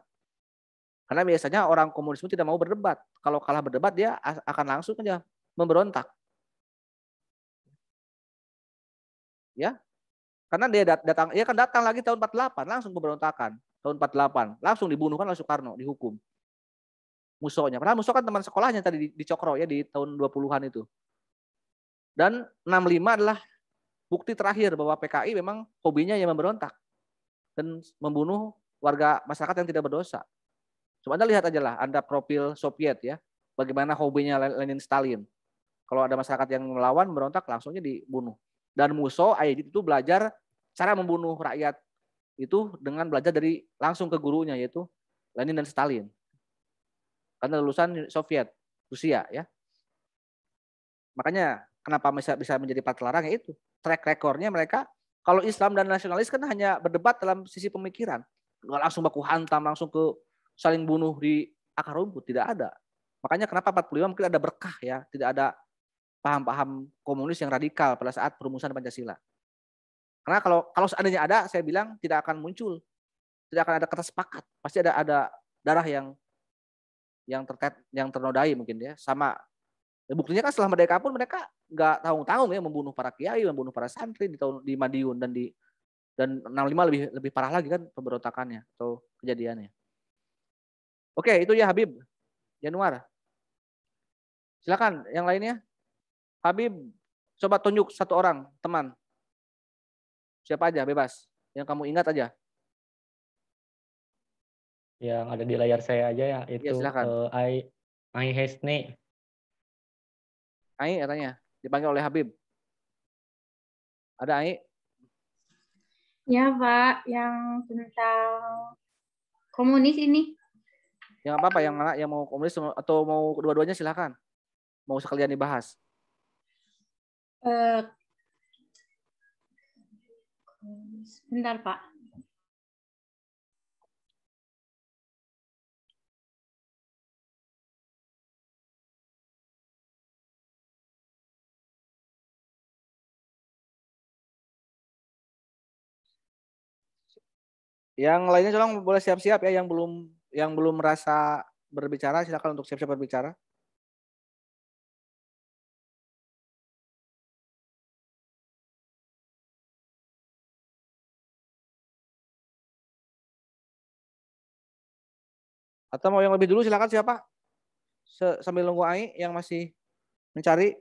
Karena biasanya orang komunisme tidak mau berdebat. Kalau kalah berdebat dia akan langsung aja memberontak. Ya. Karena dia datang, ya kan datang lagi tahun 48 langsung pemberontakan. Tahun 48 langsung dibunuh kan oleh Soekarno, dihukum. Musonya. Padahal Muso kan teman sekolahnya tadi di, di Cokro ya di tahun 20-an itu. Dan 65 adalah bukti terakhir bahwa PKI memang hobinya yang memberontak dan membunuh warga masyarakat yang tidak berdosa. Coba Anda lihat aja lah, Anda profil Soviet ya, bagaimana hobinya Lenin Stalin. Kalau ada masyarakat yang melawan, memberontak, langsungnya dibunuh. Dan Muso, Aidit itu belajar cara membunuh rakyat itu dengan belajar dari langsung ke gurunya yaitu Lenin dan Stalin karena lulusan Soviet, Rusia ya. Makanya kenapa bisa bisa menjadi partai larang itu track recordnya mereka kalau Islam dan nasionalis kan hanya berdebat dalam sisi pemikiran, nggak langsung baku hantam langsung ke saling bunuh di akar rumput tidak ada. Makanya kenapa 45 mungkin ada berkah ya, tidak ada paham-paham komunis yang radikal pada saat perumusan Pancasila. Karena kalau kalau seandainya ada, saya bilang tidak akan muncul, tidak akan ada kata sepakat, pasti ada ada darah yang yang terkait yang ternodai mungkin ya. Sama ya buktinya kan setelah merdeka pun mereka nggak tanggung-tanggung ya membunuh para kiai membunuh para santri di tahun di Madiun dan di dan 65 lebih lebih parah lagi kan pemberontakannya atau kejadiannya. Oke itu ya Habib. Januar. Silakan yang lainnya Habib coba tunjuk satu orang teman siapa aja bebas yang kamu ingat aja yang ada di layar saya aja ya Iya, itu silakan. uh, I I Hesne. Ai katanya dipanggil oleh Habib. Ada Ai? Ya, Pak, yang tentang komunis ini. Yang apa-apa yang yang mau komunis atau mau kedua-duanya silakan. mau sekalian dibahas? Eh, Bentar, Pak. Yang lainnya tolong boleh siap-siap ya yang belum yang belum merasa berbicara silakan untuk siap-siap berbicara. Atau mau yang lebih dulu silakan siapa? Sambil nunggu Ai yang masih mencari.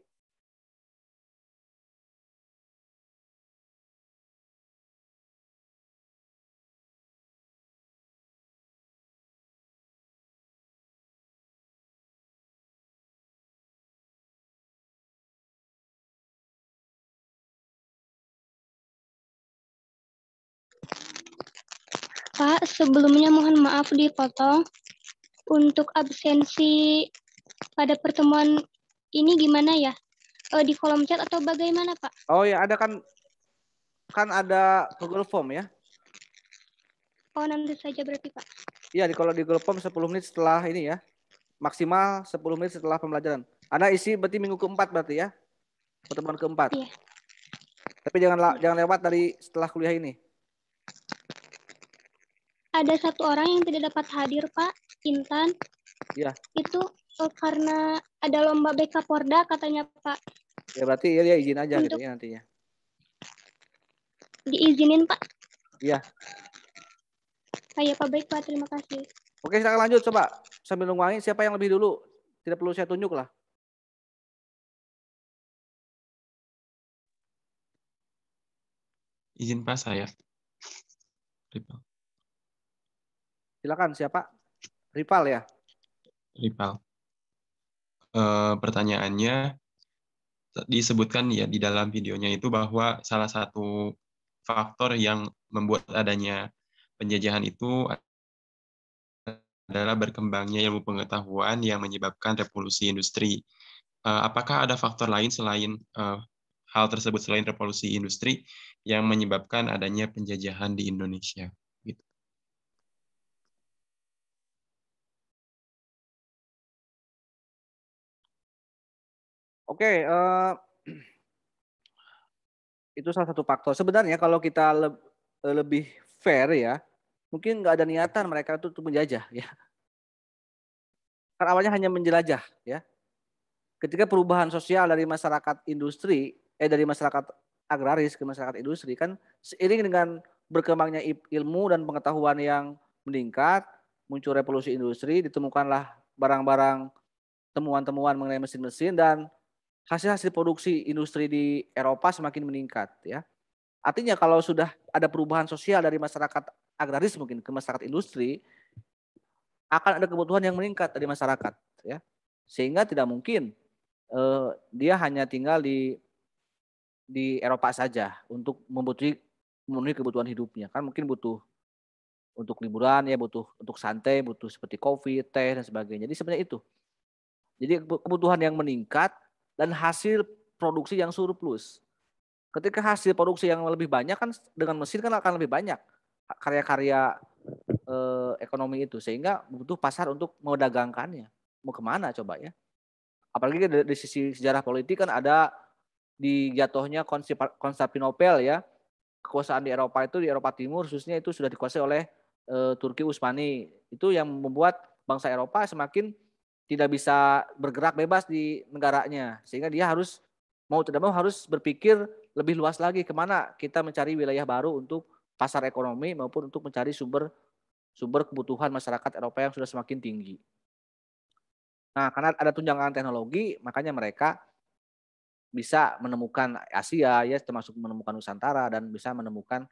Pak, sebelumnya mohon maaf dipotong. Untuk absensi pada pertemuan ini gimana ya? E, di kolom chat atau bagaimana, Pak? Oh ya, ada kan kan ada Google Form ya? Oh, nanti saja berarti, Pak. Iya, di kalau di Google Form 10 menit setelah ini ya. Maksimal 10 menit setelah pembelajaran. Anda isi berarti minggu keempat berarti ya? Pertemuan keempat. Iya. Tapi jangan jangan lewat dari setelah kuliah ini ada satu orang yang tidak dapat hadir, Pak, Intan. Iya. Itu uh, karena ada lomba BK Porda katanya, Pak. Ya berarti ya, ya izin aja Untuk... gitu ya nantinya. Diizinin, Pak? Iya. Iya, Pak. Baik, Pak. Terima kasih. Oke, silakan lanjut coba. Sambil nungguin siapa yang lebih dulu. Tidak perlu saya tunjuk lah. Izin Pak saya. Silakan siapa? Rival ya? Rival. E, pertanyaannya disebutkan ya di dalam videonya itu bahwa salah satu faktor yang membuat adanya penjajahan itu adalah berkembangnya ilmu pengetahuan yang menyebabkan revolusi industri. Eh, apakah ada faktor lain selain uh, hal tersebut selain revolusi industri yang menyebabkan adanya penjajahan di Indonesia? Oke, uh, itu salah satu faktor. Sebenarnya kalau kita le lebih fair ya, mungkin nggak ada niatan mereka itu untuk menjajah ya. Kan awalnya hanya menjelajah ya. Ketika perubahan sosial dari masyarakat industri, eh dari masyarakat agraris ke masyarakat industri kan seiring dengan berkembangnya ilmu dan pengetahuan yang meningkat, muncul revolusi industri, ditemukanlah barang-barang temuan-temuan mengenai mesin-mesin dan hasil-hasil produksi industri di Eropa semakin meningkat ya. Artinya kalau sudah ada perubahan sosial dari masyarakat agraris mungkin ke masyarakat industri akan ada kebutuhan yang meningkat dari masyarakat ya. Sehingga tidak mungkin eh, dia hanya tinggal di di Eropa saja untuk membutuhkan memenuhi kebutuhan hidupnya. Kan mungkin butuh untuk liburan ya butuh untuk santai, butuh seperti kopi, teh dan sebagainya. Jadi sebenarnya itu. Jadi kebutuhan yang meningkat dan hasil produksi yang surplus. Ketika hasil produksi yang lebih banyak kan dengan mesin kan akan lebih banyak karya-karya eh, ekonomi itu sehingga butuh pasar untuk mendagangkannya. Mau ke mana coba ya? Apalagi dari, dari sisi sejarah politik kan ada di jatuhnya Konstantinopel ya kekuasaan di Eropa itu di Eropa Timur khususnya itu sudah dikuasai oleh eh, Turki Utsmani itu yang membuat bangsa Eropa semakin tidak bisa bergerak bebas di negaranya sehingga dia harus mau tidak mau harus berpikir lebih luas lagi ke mana kita mencari wilayah baru untuk pasar ekonomi maupun untuk mencari sumber sumber kebutuhan masyarakat Eropa yang sudah semakin tinggi. Nah, karena ada tunjangan teknologi, makanya mereka bisa menemukan Asia ya termasuk menemukan Nusantara dan bisa menemukan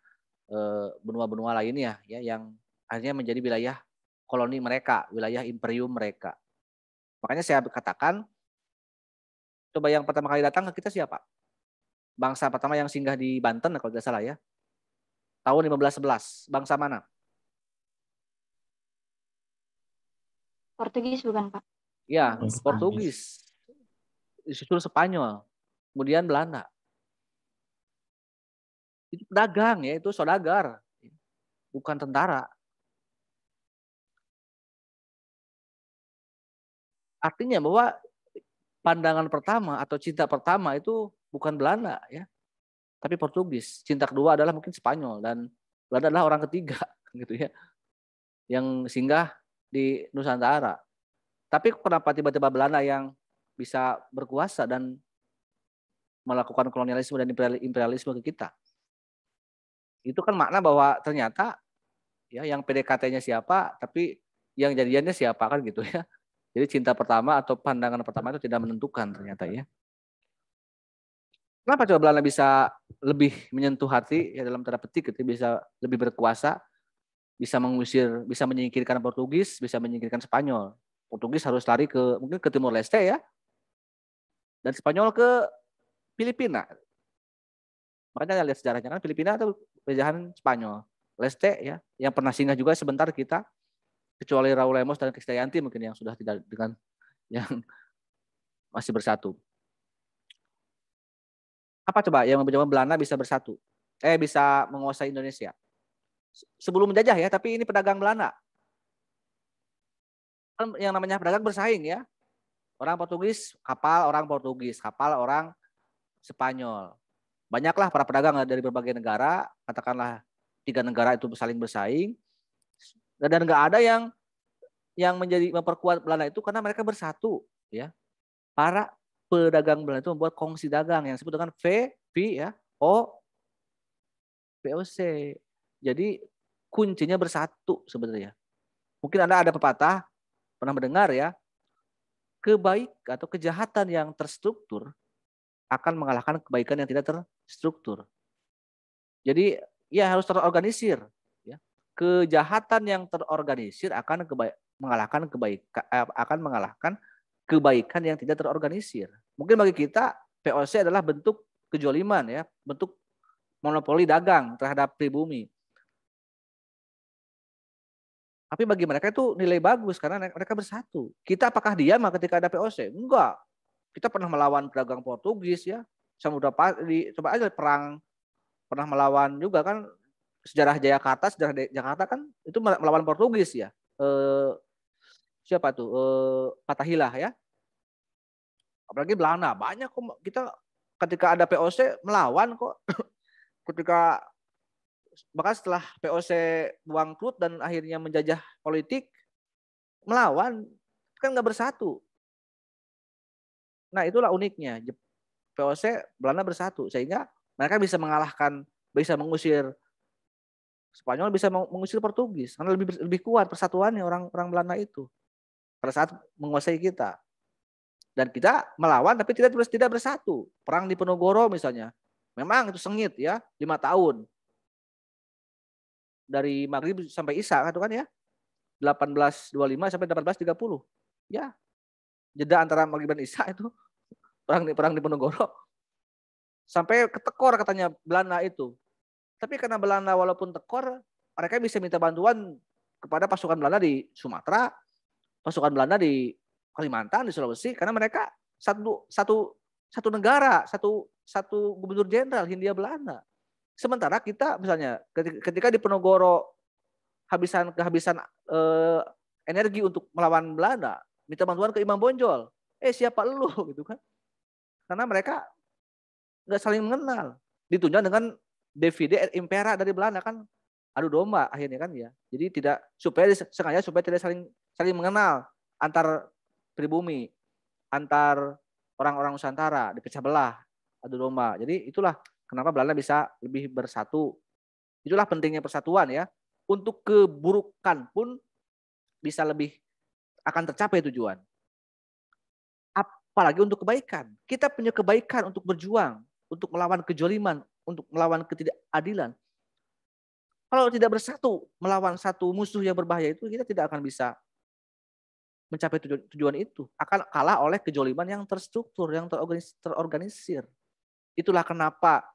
eh, benua-benua lainnya ya yang akhirnya menjadi wilayah koloni mereka, wilayah imperium mereka. Makanya saya katakan, coba yang pertama kali datang ke kita siapa? Bangsa pertama yang singgah di Banten kalau tidak salah ya. Tahun 1511. Bangsa mana? Portugis bukan Pak? Ya, Portugis. disusul Spanyol, kemudian Belanda. Itu pedagang ya, itu saudagar, bukan tentara. Artinya bahwa pandangan pertama atau cinta pertama itu bukan Belanda ya, tapi Portugis. Cinta kedua adalah mungkin Spanyol dan Belanda adalah orang ketiga gitu ya yang singgah di Nusantara. Tapi kenapa tiba-tiba Belanda yang bisa berkuasa dan melakukan kolonialisme dan imperialisme ke kita? Itu kan makna bahwa ternyata ya yang PDKT-nya siapa, tapi yang jadiannya siapa kan gitu ya. Jadi cinta pertama atau pandangan pertama itu tidak menentukan ternyata ya. Kenapa coba Belanda bisa lebih menyentuh hati ya dalam tanda petik itu bisa lebih berkuasa, bisa mengusir, bisa menyingkirkan Portugis, bisa menyingkirkan Spanyol. Portugis harus lari ke mungkin ke Timur Leste ya. Dan Spanyol ke Filipina. Makanya lihat sejarahnya kan Filipina itu penjajahan Spanyol. Leste ya, yang pernah singgah juga sebentar kita kecuali Raul Lemos dan Krisdayanti mungkin yang sudah tidak dengan yang masih bersatu. Apa coba yang membuat Belanda bisa bersatu? Eh bisa menguasai Indonesia. Sebelum menjajah ya, tapi ini pedagang Belanda. Kan yang namanya pedagang bersaing ya. Orang Portugis, kapal orang Portugis, kapal orang Spanyol. Banyaklah para pedagang dari berbagai negara, katakanlah tiga negara itu saling bersaing dan nggak ada yang yang menjadi memperkuat Belanda itu karena mereka bersatu ya. Para pedagang Belanda itu membuat kongsi dagang yang disebut dengan V V ya O VOC jadi kuncinya bersatu sebenarnya. Mungkin anda ada pepatah pernah mendengar ya. Kebaik atau kejahatan yang terstruktur akan mengalahkan kebaikan yang tidak terstruktur. Jadi ya harus terorganisir kejahatan yang terorganisir akan kebaik, mengalahkan kebaikan eh, akan mengalahkan kebaikan yang tidak terorganisir. Mungkin bagi kita POC adalah bentuk kejoliman ya, bentuk monopoli dagang terhadap pribumi. Tapi bagi mereka itu nilai bagus karena mereka bersatu. Kita apakah diam ketika ada POC? Enggak. Kita pernah melawan pedagang Portugis ya. Samudra di coba aja perang pernah melawan juga kan sejarah Jakarta, sejarah Jakarta kan itu melawan Portugis ya. Eh, siapa tuh? Eh, Patahilah ya. Apalagi Belanda, banyak kok kita ketika ada POC melawan kok. ketika bahkan setelah POC bangkrut dan akhirnya menjajah politik melawan kan nggak bersatu. Nah itulah uniknya POC Belanda bersatu sehingga mereka bisa mengalahkan bisa mengusir Spanyol bisa mengusir Portugis karena lebih lebih kuat persatuannya orang orang Belanda itu pada saat menguasai kita. Dan kita melawan tapi tidak tidak bersatu. Perang di Penogoro misalnya. Memang itu sengit ya, lima tahun. Dari maghrib sampai isya kan ya. 1825 sampai 1830. Ya. Jeda antara maghrib dan isya itu perang di perang di Penogoro. Sampai ketekor katanya Belanda itu. Tapi karena Belanda walaupun tekor, mereka bisa minta bantuan kepada pasukan Belanda di Sumatera, pasukan Belanda di Kalimantan, di Sulawesi, karena mereka satu satu satu negara, satu satu gubernur jenderal Hindia Belanda. Sementara kita misalnya ketika di Penogoro habisan kehabisan eh, energi untuk melawan Belanda, minta bantuan ke Imam Bonjol. Eh siapa lu gitu kan? Karena mereka nggak saling mengenal. Ditunjuk dengan divide impera dari Belanda kan adu domba akhirnya kan ya. Jadi tidak supaya sengaja supaya tidak saling saling mengenal antar pribumi, antar orang-orang Nusantara dipecah belah adu domba. Jadi itulah kenapa Belanda bisa lebih bersatu. Itulah pentingnya persatuan ya. Untuk keburukan pun bisa lebih akan tercapai tujuan. Apalagi untuk kebaikan. Kita punya kebaikan untuk berjuang, untuk melawan kejoliman, untuk melawan ketidakadilan. Kalau tidak bersatu melawan satu musuh yang berbahaya itu, kita tidak akan bisa mencapai tujuan, tujuan itu. Akan kalah oleh kejoliman yang terstruktur, yang terorganisir. Itulah kenapa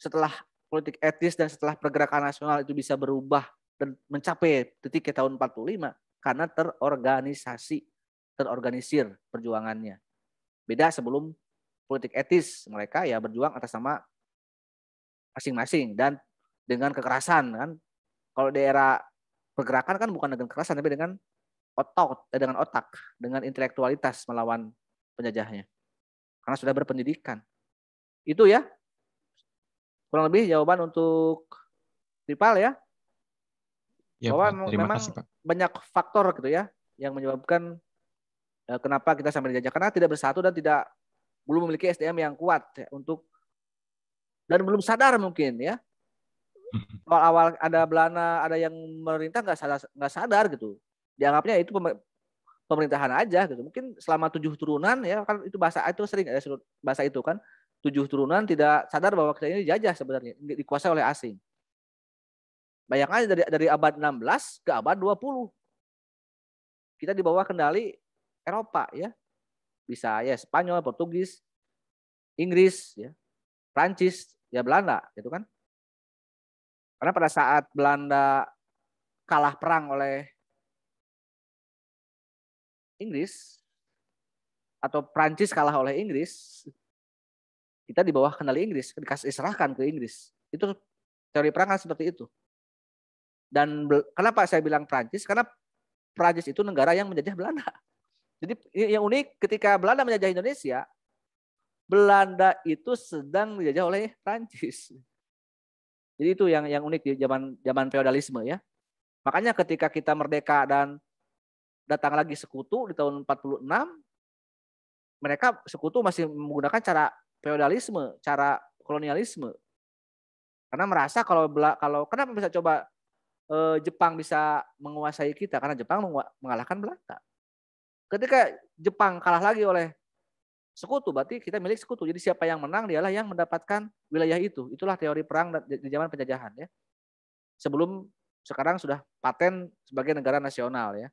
setelah politik etis dan setelah pergerakan nasional itu bisa berubah dan mencapai titik ke tahun 45 karena terorganisasi, terorganisir perjuangannya. beda sebelum politik etis mereka ya berjuang atas nama masing-masing. Dan dengan kekerasan kan. Kalau daerah pergerakan kan bukan dengan kekerasan tapi dengan otot eh, dengan otak. Dengan intelektualitas melawan penjajahnya. Karena sudah berpendidikan. Itu ya. Kurang lebih jawaban untuk Ripal ya. ya bahwa Pak, memang kasih, Pak. banyak faktor gitu ya yang menyebabkan eh, kenapa kita sampai dijajah karena tidak bersatu dan tidak belum memiliki SDM yang kuat ya, untuk dan belum sadar mungkin ya awal-awal ada Belanda ada yang merintah nggak sadar nggak sadar gitu dianggapnya itu pemerintahan aja gitu mungkin selama tujuh turunan ya kan itu bahasa itu sering ada bahasa itu kan tujuh turunan tidak sadar bahwa kita ini dijajah sebenarnya, dikuasai oleh asing. Bayangkan dari dari abad 16 ke abad 20. Kita di bawah kendali Eropa ya. Bisa ya Spanyol, Portugis, Inggris ya, Prancis, ya Belanda gitu kan. Karena pada saat Belanda kalah perang oleh Inggris atau Prancis kalah oleh Inggris, kita di bawah kendali Inggris, dikasih serahkan ke Inggris. Itu teori perang kan seperti itu. Dan kenapa saya bilang Prancis? Karena Prancis itu negara yang menjajah Belanda. Jadi yang unik ketika Belanda menjajah Indonesia, Belanda itu sedang dijajah oleh Prancis. Jadi itu yang yang unik di zaman zaman feodalisme ya. Makanya ketika kita merdeka dan datang lagi sekutu di tahun 46, mereka sekutu masih menggunakan cara feodalisme, cara kolonialisme. Karena merasa kalau kalau kenapa bisa coba eh, Jepang bisa menguasai kita karena Jepang mengalahkan Belanda. Ketika Jepang kalah lagi oleh sekutu, berarti kita milik sekutu. Jadi siapa yang menang dialah yang mendapatkan wilayah itu. Itulah teori perang di zaman penjajahan ya. Sebelum sekarang sudah paten sebagai negara nasional ya.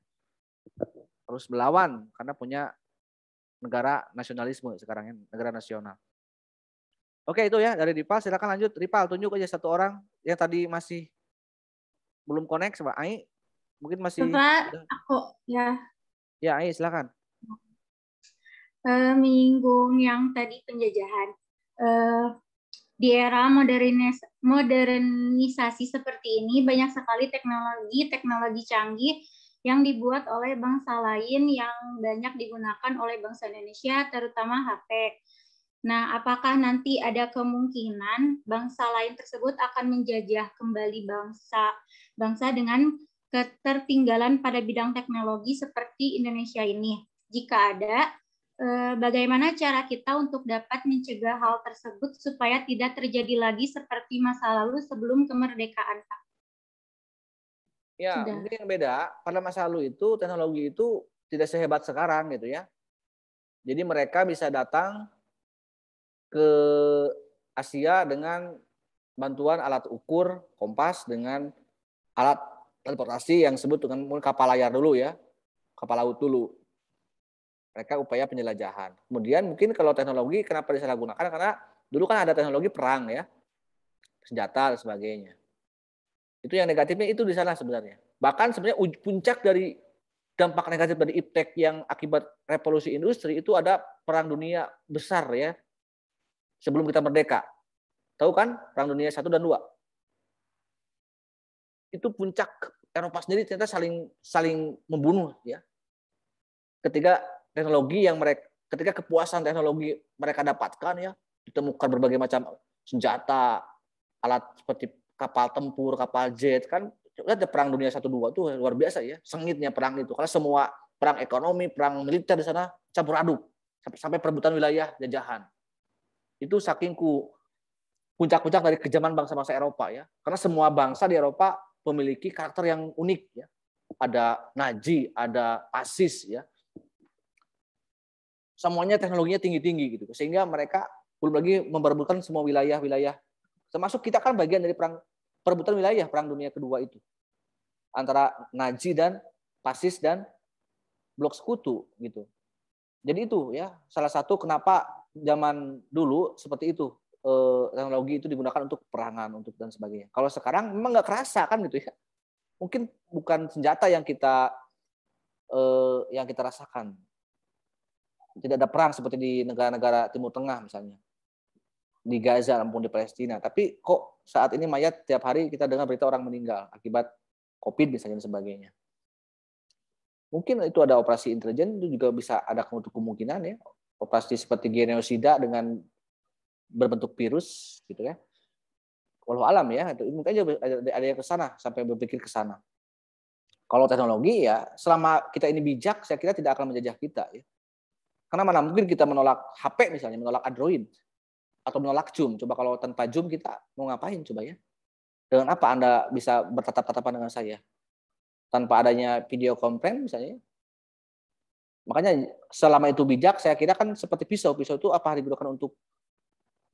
Harus melawan karena punya negara nasionalisme sekarang ya, negara nasional. Oke itu ya dari Ripal silakan lanjut Ripal tunjuk aja satu orang yang tadi masih belum connect sama Ai mungkin masih Coba aku ya ya Ai silakan uh, menyinggung yang tadi penjajahan uh, di era modernis modernisasi seperti ini banyak sekali teknologi teknologi canggih yang dibuat oleh bangsa lain yang banyak digunakan oleh bangsa Indonesia terutama HP Nah, apakah nanti ada kemungkinan bangsa lain tersebut akan menjajah kembali bangsa bangsa dengan ketertinggalan pada bidang teknologi seperti Indonesia ini? Jika ada, eh, bagaimana cara kita untuk dapat mencegah hal tersebut supaya tidak terjadi lagi seperti masa lalu sebelum kemerdekaan, Pak? Ya, Sudah. mungkin yang beda. Pada masa lalu itu teknologi itu tidak sehebat sekarang gitu ya. Jadi mereka bisa datang ke Asia dengan bantuan alat ukur kompas dengan alat transportasi yang disebut dengan kapal layar dulu ya, kapal laut dulu. Mereka upaya penjelajahan. Kemudian mungkin kalau teknologi kenapa disalahgunakan karena dulu kan ada teknologi perang ya, senjata dan sebagainya. Itu yang negatifnya itu di sana sebenarnya. Bahkan sebenarnya puncak dari dampak negatif dari iptek yang akibat revolusi industri itu ada perang dunia besar ya sebelum kita merdeka. Tahu kan Perang Dunia 1 dan 2? Itu puncak Eropa sendiri ternyata saling saling membunuh ya. Ketika teknologi yang mereka ketika kepuasan teknologi mereka dapatkan ya, ditemukan berbagai macam senjata, alat seperti kapal tempur, kapal jet kan lihat perang dunia 1 2 itu luar biasa ya, sengitnya perang itu karena semua perang ekonomi, perang militer di sana campur aduk sampai perebutan wilayah jajahan itu saking ku puncak-puncak dari kejaman bangsa-bangsa Eropa ya. Karena semua bangsa di Eropa memiliki karakter yang unik ya. Ada Naji, ada Asis ya. Semuanya teknologinya tinggi-tinggi gitu. Sehingga mereka belum lagi memperebutkan semua wilayah-wilayah. Termasuk kita kan bagian dari perang perebutan wilayah perang dunia kedua itu. Antara Naji dan Pasis dan blok sekutu gitu. Jadi itu ya salah satu kenapa zaman dulu seperti itu eh, teknologi itu digunakan untuk perangan untuk dan sebagainya. Kalau sekarang memang nggak kerasa kan gitu ya. Mungkin bukan senjata yang kita eh, yang kita rasakan. Tidak ada perang seperti di negara-negara Timur Tengah misalnya di Gaza maupun di Palestina. Tapi kok saat ini mayat tiap hari kita dengar berita orang meninggal akibat COVID misalnya dan sebagainya. Mungkin itu ada operasi intelijen itu juga bisa ada kemungkinan ya operasi seperti genosida dengan berbentuk virus gitu ya. Walau alam ya, mungkin aja ada yang ke sana sampai berpikir ke sana. Kalau teknologi ya, selama kita ini bijak, saya kira tidak akan menjajah kita ya. Karena mana mungkin kita menolak HP misalnya, menolak Android atau menolak Zoom. Coba kalau tanpa Zoom kita mau ngapain coba ya? Dengan apa Anda bisa bertatap-tatapan dengan saya? Tanpa adanya video conference misalnya. Makanya selama itu bijak, saya kira kan seperti pisau. Pisau itu apa digunakan untuk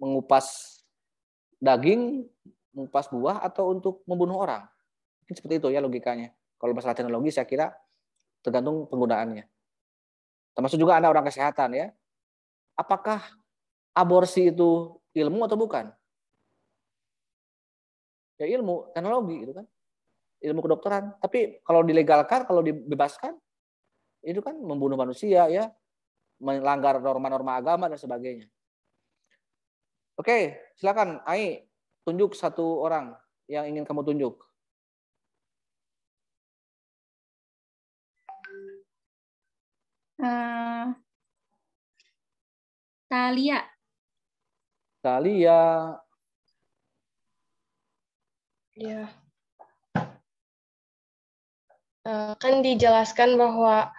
mengupas daging, mengupas buah, atau untuk membunuh orang. Mungkin seperti itu ya logikanya. Kalau masalah teknologi saya kira tergantung penggunaannya. Termasuk juga Anda orang kesehatan ya. Apakah aborsi itu ilmu atau bukan? Ya ilmu, teknologi itu kan. Ilmu kedokteran. Tapi kalau dilegalkan, kalau dibebaskan, itu kan membunuh manusia ya, melanggar norma-norma agama dan sebagainya. Oke, silakan Ai, tunjuk satu orang yang ingin kamu tunjuk. Uh, Talia. Talia. Ya. Uh, kan dijelaskan bahwa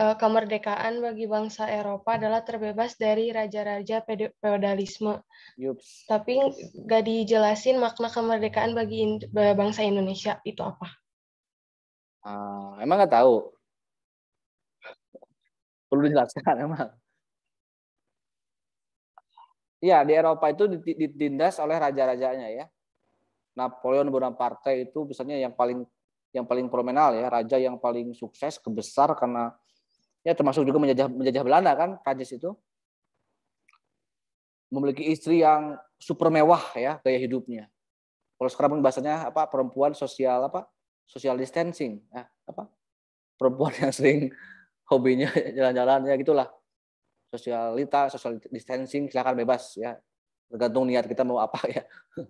uh, kemerdekaan bagi bangsa Eropa adalah terbebas dari raja-raja feodalisme. Yups. Tapi nggak dijelasin makna kemerdekaan bagi bangsa Indonesia itu apa? Uh, emang nggak tahu. Perlu dijelaskan emang. Iya, di Eropa itu ditindas oleh raja-rajanya ya. Napoleon Bonaparte itu misalnya yang paling yang paling promenal ya, raja yang paling sukses, kebesar karena ya termasuk juga menjajah menjajah Belanda kan, Prancis itu. Memiliki istri yang super mewah ya gaya hidupnya. Kalau sekarang pun bahasanya apa perempuan sosial apa? Social distancing, ya, apa? Perempuan yang sering hobinya jalan-jalan ya gitulah sosialita, social distancing, silakan bebas ya. Tergantung niat kita mau apa ya.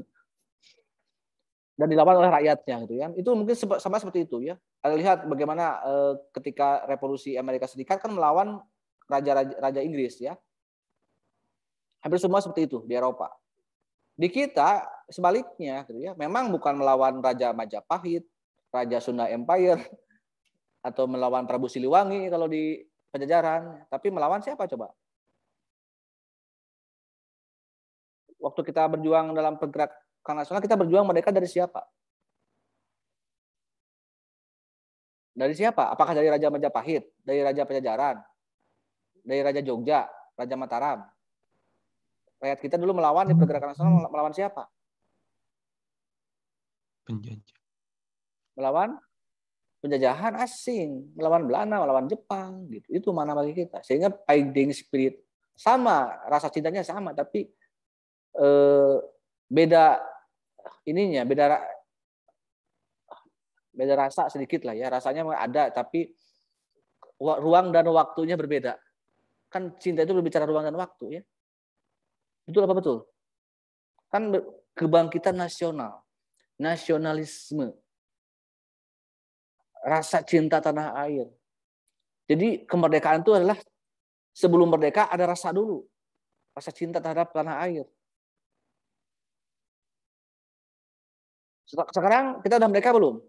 Dan dilawan oleh rakyatnya gitu ya. Itu mungkin sama seperti itu ya. Anda lihat bagaimana eh, ketika revolusi Amerika Serikat kan melawan raja raja, raja Inggris ya. Hampir semua seperti itu di Eropa. Di kita sebaliknya gitu ya. Memang bukan melawan Raja Majapahit, Raja Sunda Empire atau melawan Prabu Siliwangi kalau di Pajajaran, tapi melawan siapa coba? Waktu kita berjuang dalam pergerakan nasional, kita berjuang mereka dari siapa? Dari siapa? Apakah dari Raja Majapahit, dari Raja Pajajaran, dari Raja Jogja, Raja Mataram? Rakyat kita dulu melawan di pergerakan nasional melawan siapa? Penjajah. Melawan penjajahan asing, melawan Belanda, melawan Jepang, gitu. Itu mana bagi kita. Sehingga fighting spirit sama, rasa cintanya sama, tapi eh, beda ininya, beda beda rasa sedikit lah ya. Rasanya ada, tapi ruang dan waktunya berbeda. Kan cinta itu berbicara ruang dan waktu ya. Betul apa betul? Kan kebangkitan nasional, nasionalisme, rasa cinta tanah air. Jadi kemerdekaan itu adalah sebelum merdeka ada rasa dulu. Rasa cinta terhadap tanah air. Sekarang kita udah merdeka belum?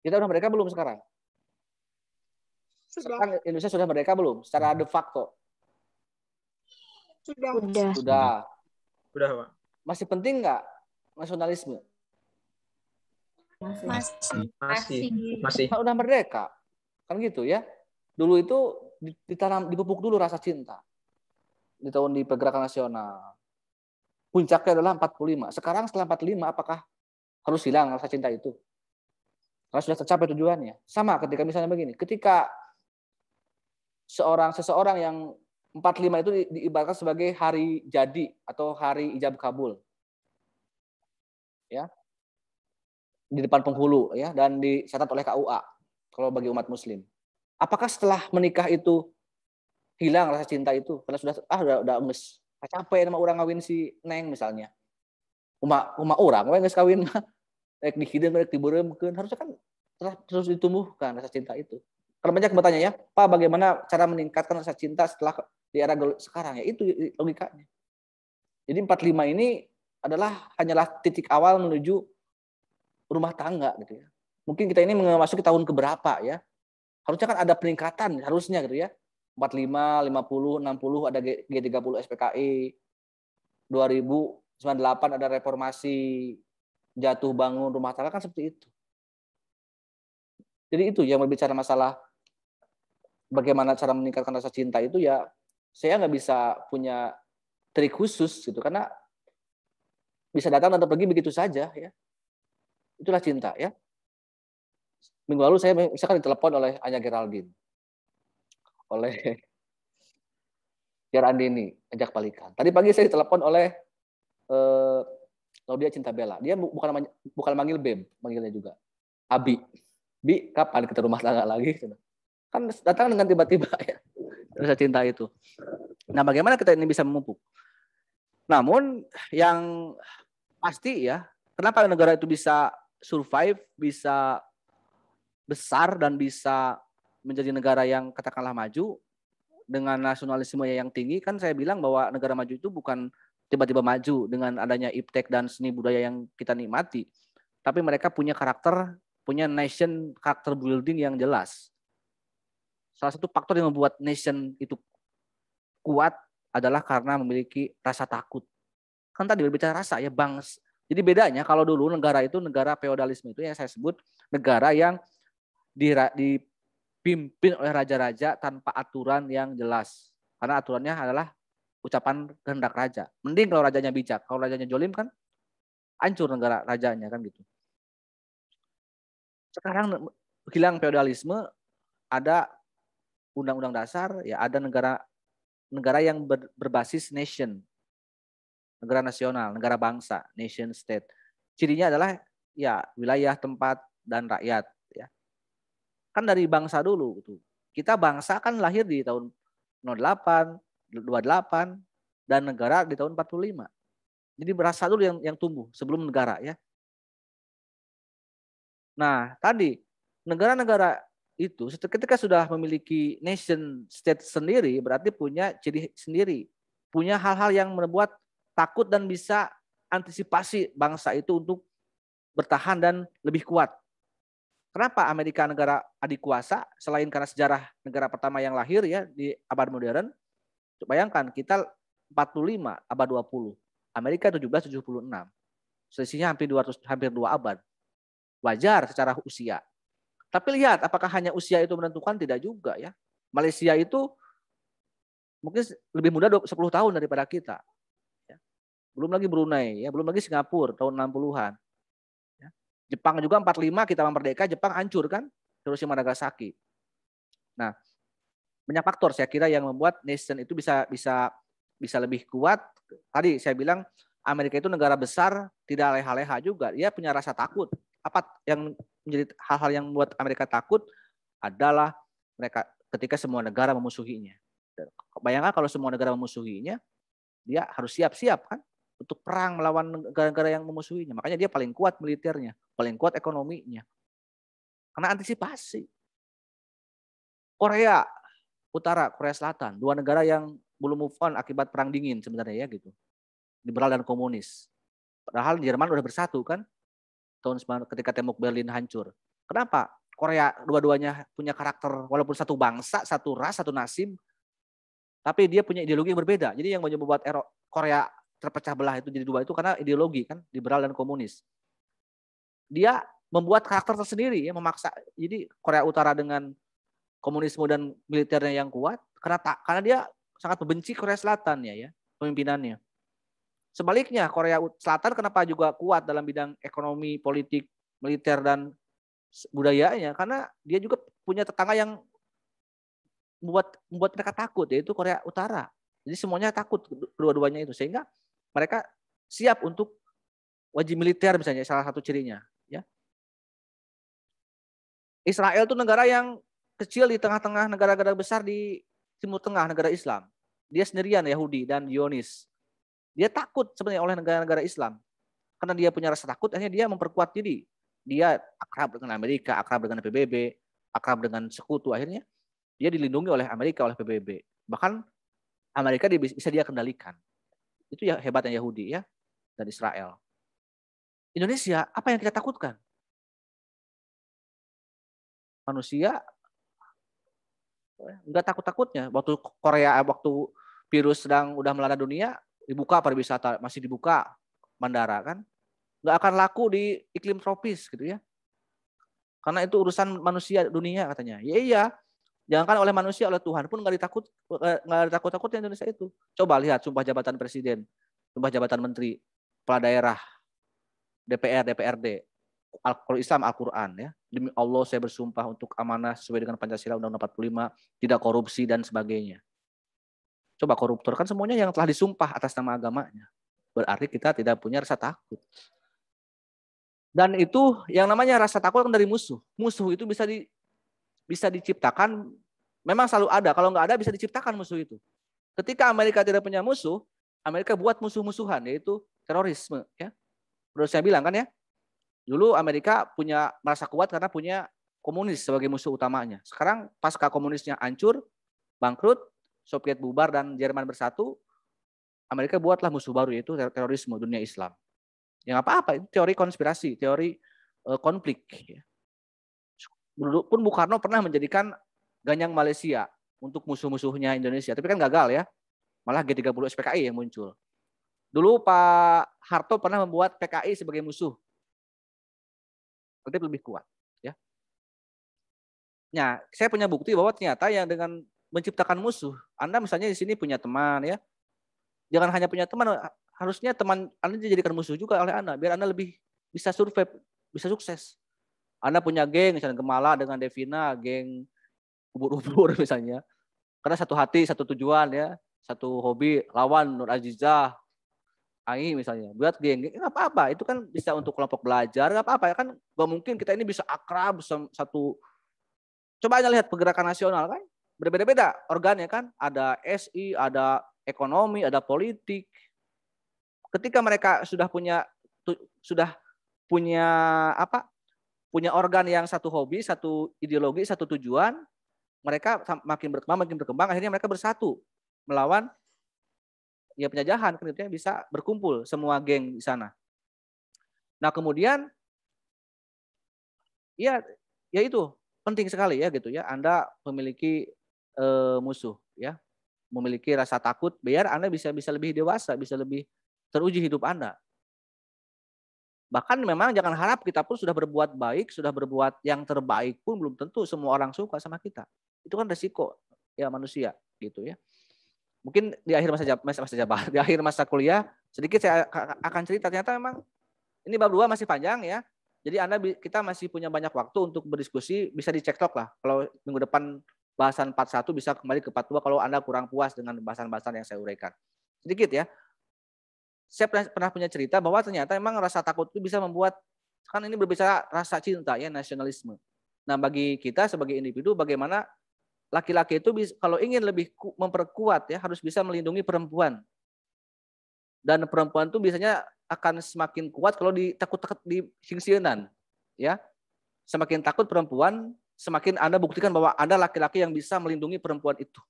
Kita udah merdeka belum sekarang? Sudah. Sekarang Indonesia sudah merdeka belum? Secara de facto? Sudah. Sudah. Sudah. Sudah, Pak. Masih penting nggak nasionalisme? Masih. Masih. Masih. Kan udah merdeka. Kan gitu ya. Dulu itu ditanam, dipupuk dulu rasa cinta. Di tahun di pergerakan nasional. Puncaknya adalah 45. Sekarang setelah 45 apakah harus hilang rasa cinta itu? Karena sudah tercapai tujuannya. Sama ketika misalnya begini, ketika seorang seseorang yang 45 itu diibaratkan sebagai hari jadi atau hari ijab kabul. Ya di depan penghulu ya dan dicatat oleh KUA kalau bagi umat muslim. Apakah setelah menikah itu hilang rasa cinta itu? Karena sudah ah udah udah mes capek sama orang ngawin si neng misalnya. Rumah rumah orang we geus kawin? Mah rek dihideung rek dibeuremkeun harusnya kan terus, terus ditumbuhkan rasa cinta itu. Kalau banyak bertanya ya Pak bagaimana cara meningkatkan rasa cinta setelah di era sekarang? Ya itu logikanya. Jadi 45 ini adalah hanyalah titik awal menuju rumah tangga gitu ya mungkin kita ini memasuki tahun keberapa ya harusnya kan ada peningkatan harusnya gitu ya 45, 50, 60 ada G30 SPKI. 2098 ada reformasi jatuh bangun rumah tangga kan seperti itu. Jadi itu yang berbicara masalah bagaimana cara meningkatkan rasa cinta itu ya saya nggak bisa punya trik khusus gitu karena bisa datang dan pergi begitu saja ya. Itulah cinta ya. Minggu lalu saya misalkan ditelepon oleh Anya Geraldine oleh Jar Andini, ajak balikan. Tadi pagi saya ditelepon oleh eh, Claudia Cinta Bella. Dia bukan bukan manggil Beb, manggilnya juga Abi. Bi, kapan kita rumah tangga lagi? Kan datang dengan tiba-tiba ya. Rasa cinta itu. Nah, bagaimana kita ini bisa memupuk? Namun yang pasti ya, kenapa negara itu bisa survive, bisa besar dan bisa menjadi negara yang katakanlah maju dengan nasionalisme yang tinggi kan saya bilang bahwa negara maju itu bukan tiba-tiba maju dengan adanya iptek dan seni budaya yang kita nikmati. Tapi mereka punya karakter punya nation karakter building yang jelas. Salah satu faktor yang membuat nation itu kuat adalah karena memiliki rasa takut. Kan tadi berbicara rasa ya bang jadi bedanya kalau dulu negara itu negara feodalisme itu yang saya sebut negara yang di, di dipimpin oleh raja-raja tanpa aturan yang jelas. Karena aturannya adalah ucapan kehendak raja. Mending kalau rajanya bijak. Kalau rajanya jolim kan hancur negara rajanya kan gitu. Sekarang hilang feodalisme, ada undang-undang dasar, ya ada negara negara yang ber, berbasis nation, negara nasional, negara bangsa, nation state. Cirinya adalah ya wilayah, tempat, dan rakyat. Kan dari bangsa dulu gitu. Kita bangsa kan lahir di tahun 08, 28 dan negara di tahun 45. Jadi berasa dulu yang yang tumbuh sebelum negara ya. Nah, tadi negara-negara itu ketika sudah memiliki nation state sendiri berarti punya ciri sendiri, punya hal-hal yang membuat takut dan bisa antisipasi bangsa itu untuk bertahan dan lebih kuat. Kenapa Amerika negara adik kuasa selain karena sejarah negara pertama yang lahir ya di abad modern? Bayangkan kita 45 abad 20. Amerika 1776. Selisihnya hampir 200 hampir 2 abad. Wajar secara usia. Tapi lihat apakah hanya usia itu menentukan tidak juga ya. Malaysia itu mungkin lebih muda 10 tahun daripada kita. Ya. Belum lagi Brunei ya, belum lagi Singapura tahun 60-an. Jepang juga 45 kita merdeka, Jepang hancur kan? Hiroshima Nagasaki. Nah, banyak faktor saya kira yang membuat nation itu bisa bisa bisa lebih kuat. Tadi saya bilang Amerika itu negara besar, tidak leha-leha juga. Dia punya rasa takut. Apa yang menjadi hal-hal yang membuat Amerika takut adalah mereka ketika semua negara memusuhinya. Bayangkan kalau semua negara memusuhinya, dia harus siap-siap kan? Untuk perang melawan negara-negara yang memusuhinya. Makanya dia paling kuat militernya, paling kuat ekonominya. Karena antisipasi. Korea Utara, Korea Selatan, dua negara yang belum move on akibat perang dingin sebenarnya ya gitu. Liberal dan komunis. Padahal Jerman udah bersatu kan tahun ketika tembok Berlin hancur. Kenapa? Korea dua-duanya punya karakter walaupun satu bangsa, satu ras, satu nasim, tapi dia punya ideologi yang berbeda. Jadi yang membuat Korea terpecah belah itu jadi dua itu karena ideologi kan liberal dan komunis. Dia membuat karakter tersendiri ya memaksa. Jadi Korea Utara dengan komunisme dan militernya yang kuat karena tak karena dia sangat membenci Korea Selatan ya ya pemimpinannya. Sebaliknya Korea Selatan kenapa juga kuat dalam bidang ekonomi, politik, militer dan budayanya karena dia juga punya tetangga yang membuat membuat mereka takut yaitu Korea Utara. Jadi semuanya takut kedua-duanya itu sehingga mereka siap untuk wajib militer misalnya salah satu cirinya ya Israel itu negara yang kecil di tengah-tengah negara-negara besar di Timur Tengah, negara Islam. Dia sendirian Yahudi dan Zionis. Dia takut sebenarnya oleh negara-negara Islam. Karena dia punya rasa takut, akhirnya dia memperkuat diri. Dia akrab dengan Amerika, akrab dengan PBB, akrab dengan sekutu. Akhirnya dia dilindungi oleh Amerika, oleh PBB. Bahkan Amerika bisa dia kendalikan. Itu ya hebatnya Yahudi ya dan Israel. Indonesia, apa yang kita takutkan? Manusia nggak takut-takutnya. Waktu Korea, waktu virus sedang udah melanda dunia, dibuka pariwisata, masih dibuka bandara kan. Nggak akan laku di iklim tropis gitu ya. Karena itu urusan manusia dunia katanya. Ya iya, jangan kan oleh manusia, oleh Tuhan pun nggak ditakut nggak ditakut-takut Indonesia itu. Coba lihat sumpah jabatan presiden, sumpah jabatan menteri, kepala daerah, DPR, DPRD, kalau Islam Al-Quran ya. Demi Allah saya bersumpah untuk amanah sesuai dengan Pancasila Undang-Undang 45, tidak korupsi dan sebagainya. Coba koruptor kan semuanya yang telah disumpah atas nama agamanya. Berarti kita tidak punya rasa takut. Dan itu yang namanya rasa takut kan dari musuh. Musuh itu bisa di, bisa diciptakan, memang selalu ada. Kalau nggak ada bisa diciptakan musuh itu. Ketika Amerika tidak punya musuh, Amerika buat musuh-musuhan, yaitu terorisme. Ya. Menurut saya bilang kan ya, dulu Amerika punya merasa kuat karena punya komunis sebagai musuh utamanya. Sekarang pasca komunisnya hancur, bangkrut, Soviet bubar dan Jerman bersatu, Amerika buatlah musuh baru yaitu terorisme dunia Islam. Yang apa-apa itu teori konspirasi, teori uh, konflik. Ya dulu pun Bung Karno pernah menjadikan Ganyang Malaysia untuk musuh-musuhnya Indonesia. Tapi kan gagal ya. Malah G30 SPKI yang muncul. Dulu Pak Harto pernah membuat PKI sebagai musuh. Berarti lebih kuat. Ya. Nah, saya punya bukti bahwa ternyata yang dengan menciptakan musuh, Anda misalnya di sini punya teman ya. Jangan hanya punya teman, harusnya teman Anda dijadikan musuh juga oleh Anda biar Anda lebih bisa survive, bisa sukses. Anda punya geng, misalnya Gemala dengan Devina, geng ubur-ubur misalnya. Karena satu hati, satu tujuan ya, satu hobi, lawan Nur Azizah, Ai misalnya. Buat geng, nggak apa-apa. Itu kan bisa untuk kelompok belajar, nggak apa-apa. Ya kan nggak mungkin kita ini bisa akrab satu. Coba aja lihat pergerakan nasional kan, berbeda-beda organnya kan. Ada SI, ada ekonomi, ada politik. Ketika mereka sudah punya sudah punya apa punya organ yang satu hobi, satu ideologi, satu tujuan, mereka makin berkembang, makin berkembang, akhirnya mereka bersatu melawan ya penjajahan, kemudian bisa berkumpul semua geng di sana. Nah kemudian ya ya itu penting sekali ya gitu ya, Anda memiliki e, musuh ya, memiliki rasa takut, biar Anda bisa bisa lebih dewasa, bisa lebih teruji hidup Anda. Bahkan memang jangan harap kita pun sudah berbuat baik, sudah berbuat yang terbaik pun belum tentu semua orang suka sama kita. Itu kan resiko ya manusia gitu ya. Mungkin di akhir masa masa, masa jabat, di akhir masa kuliah sedikit saya akan cerita ternyata memang ini bab dua masih panjang ya. Jadi Anda kita masih punya banyak waktu untuk berdiskusi, bisa dicek lah. Kalau minggu depan bahasan 41 bisa kembali ke 42 kalau Anda kurang puas dengan bahasan-bahasan yang saya uraikan. Sedikit ya saya pernah punya cerita bahwa ternyata memang rasa takut itu bisa membuat kan ini berbicara rasa cinta ya nasionalisme. Nah bagi kita sebagai individu bagaimana laki-laki itu bisa, kalau ingin lebih memperkuat ya harus bisa melindungi perempuan. Dan perempuan itu biasanya akan semakin kuat kalau ditakut-takut di singsianan ya. Semakin takut perempuan, semakin Anda buktikan bahwa Anda laki-laki yang bisa melindungi perempuan itu.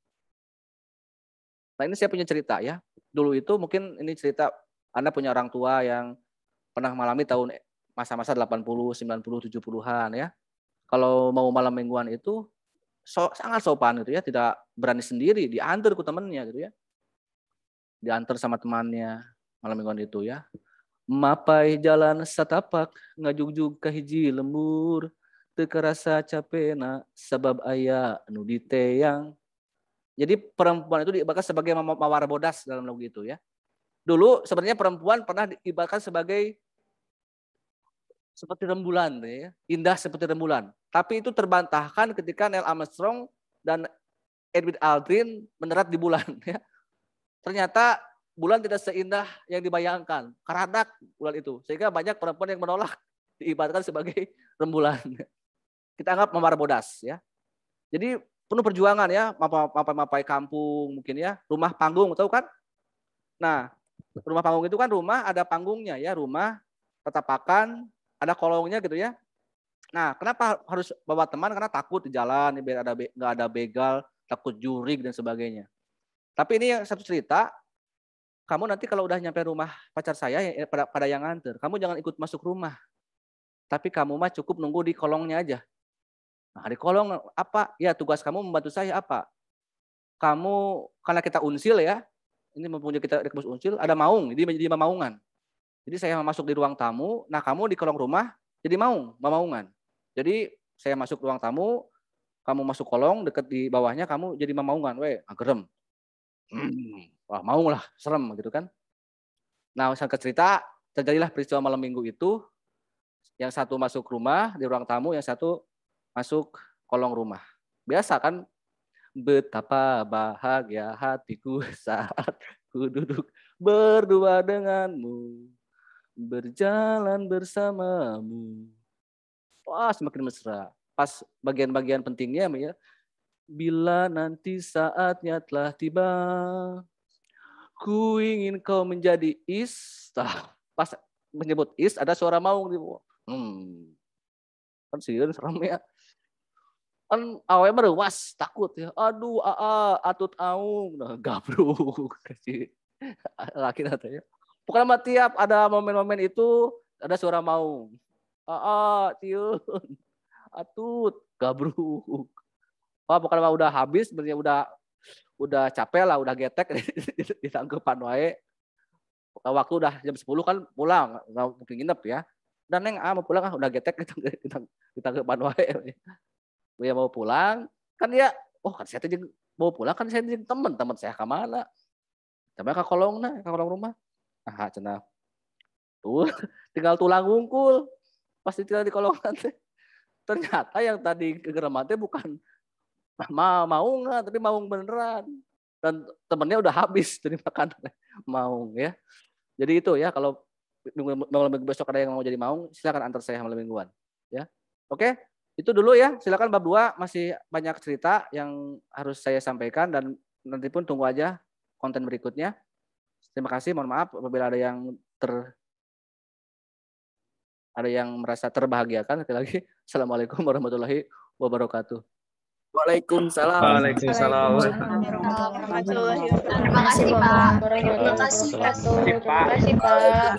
Nah ini saya punya cerita ya. Dulu itu mungkin ini cerita anda punya orang tua yang pernah mengalami tahun masa-masa 80, 90, 70-an ya. Kalau mau malam mingguan itu so, sangat sopan gitu ya, tidak berani sendiri, diantar ke temannya gitu ya. Diantar sama temannya malam mingguan itu ya. Mapai jalan satapak ngajugjug ke hiji lembur rasa capena sebab ayah nu yang jadi perempuan itu diibaratkan sebagai mawar bodas dalam lagu itu ya. Dulu sebenarnya perempuan pernah diibaratkan sebagai seperti rembulan, ya, indah seperti rembulan. Tapi itu terbantahkan ketika Neil Armstrong dan Edwin Aldrin mendarat di bulan. Ya. Ternyata bulan tidak seindah yang dibayangkan. Karadak bulan itu. Sehingga banyak perempuan yang menolak diibaratkan sebagai rembulan. Kita anggap memar bodas. Ya. Jadi penuh perjuangan ya, mapai-mapai kampung mungkin ya, rumah panggung, tahu kan? Nah, rumah panggung itu kan rumah ada panggungnya ya, rumah tetapakan, ada kolongnya gitu ya. Nah, kenapa harus bawa teman? Karena takut di jalan, biar ada nggak ada begal, takut jurig dan sebagainya. Tapi ini yang satu cerita, kamu nanti kalau udah nyampe rumah pacar saya ya, pada, pada yang nganter, kamu jangan ikut masuk rumah. Tapi kamu mah cukup nunggu di kolongnya aja. Nah, di kolong apa? Ya tugas kamu membantu saya apa? Kamu karena kita unsil ya, ini mempunyai kita rekbus unsil, ada maung, jadi menjadi mamaungan. Jadi saya masuk di ruang tamu, nah kamu di kolong rumah jadi maung, mamaungan. Jadi saya masuk ruang tamu, kamu masuk kolong, deket di bawahnya kamu jadi mamaungan, weh, agerem. Hmm, wah mau lah, serem gitu kan. Nah, sang cerita, terjadilah peristiwa malam minggu itu, yang satu masuk rumah di ruang tamu, yang satu masuk kolong rumah. Biasa kan betapa bahagia hatiku saat ku duduk berdua denganmu, berjalan bersamamu. Wah, semakin mesra. Pas bagian-bagian pentingnya ya, bila nanti saatnya telah tiba, ku ingin kau menjadi is. Pas menyebut is, ada suara maung. Hmm. Kan sih, serem ya kan awalnya merewas takut ya. Aduh aa atut aung. Nah, kasih laki ya bukan sama tiap ada momen-momen itu ada suara mau aa tiun. Atut gabruk. Wah, bukan udah habis sebenarnya udah udah capek lah udah getek. Di tanggapan wae. Waktu udah jam 10 kan pulang nggak mungkin nginep ya. Dan neng ah mau pulang ah udah getek. Di tanggapan wae dia mau pulang kan dia oh kan saya mau pulang kan saya teman teman saya ke mana coba ke kolong nah ke kolong rumah. Ah cina tuh tinggal tulang ngungkul pasti tinggal di kolong nanti ternyata yang tadi kegerematnya bukan mau mau nggak tapi mau beneran. Dan temennya udah habis jadi makan mau ya. Jadi itu ya kalau minggu, besok ada yang mau jadi mau silakan antar saya malam mingguan ya. Oke itu dulu ya, silakan bab 2 masih banyak cerita yang harus saya sampaikan dan nanti pun tunggu aja konten berikutnya. Terima kasih, mohon maaf apabila ada yang ter ada yang merasa terbahagiakan. Sekali lagi, Assalamualaikum warahmatullahi wabarakatuh. Waalaikumsalam. Waalaikumsalam. Terima kasih Pak. Terima kasih Pak. Terima kasih Pak.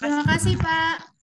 Terima kasih Pak.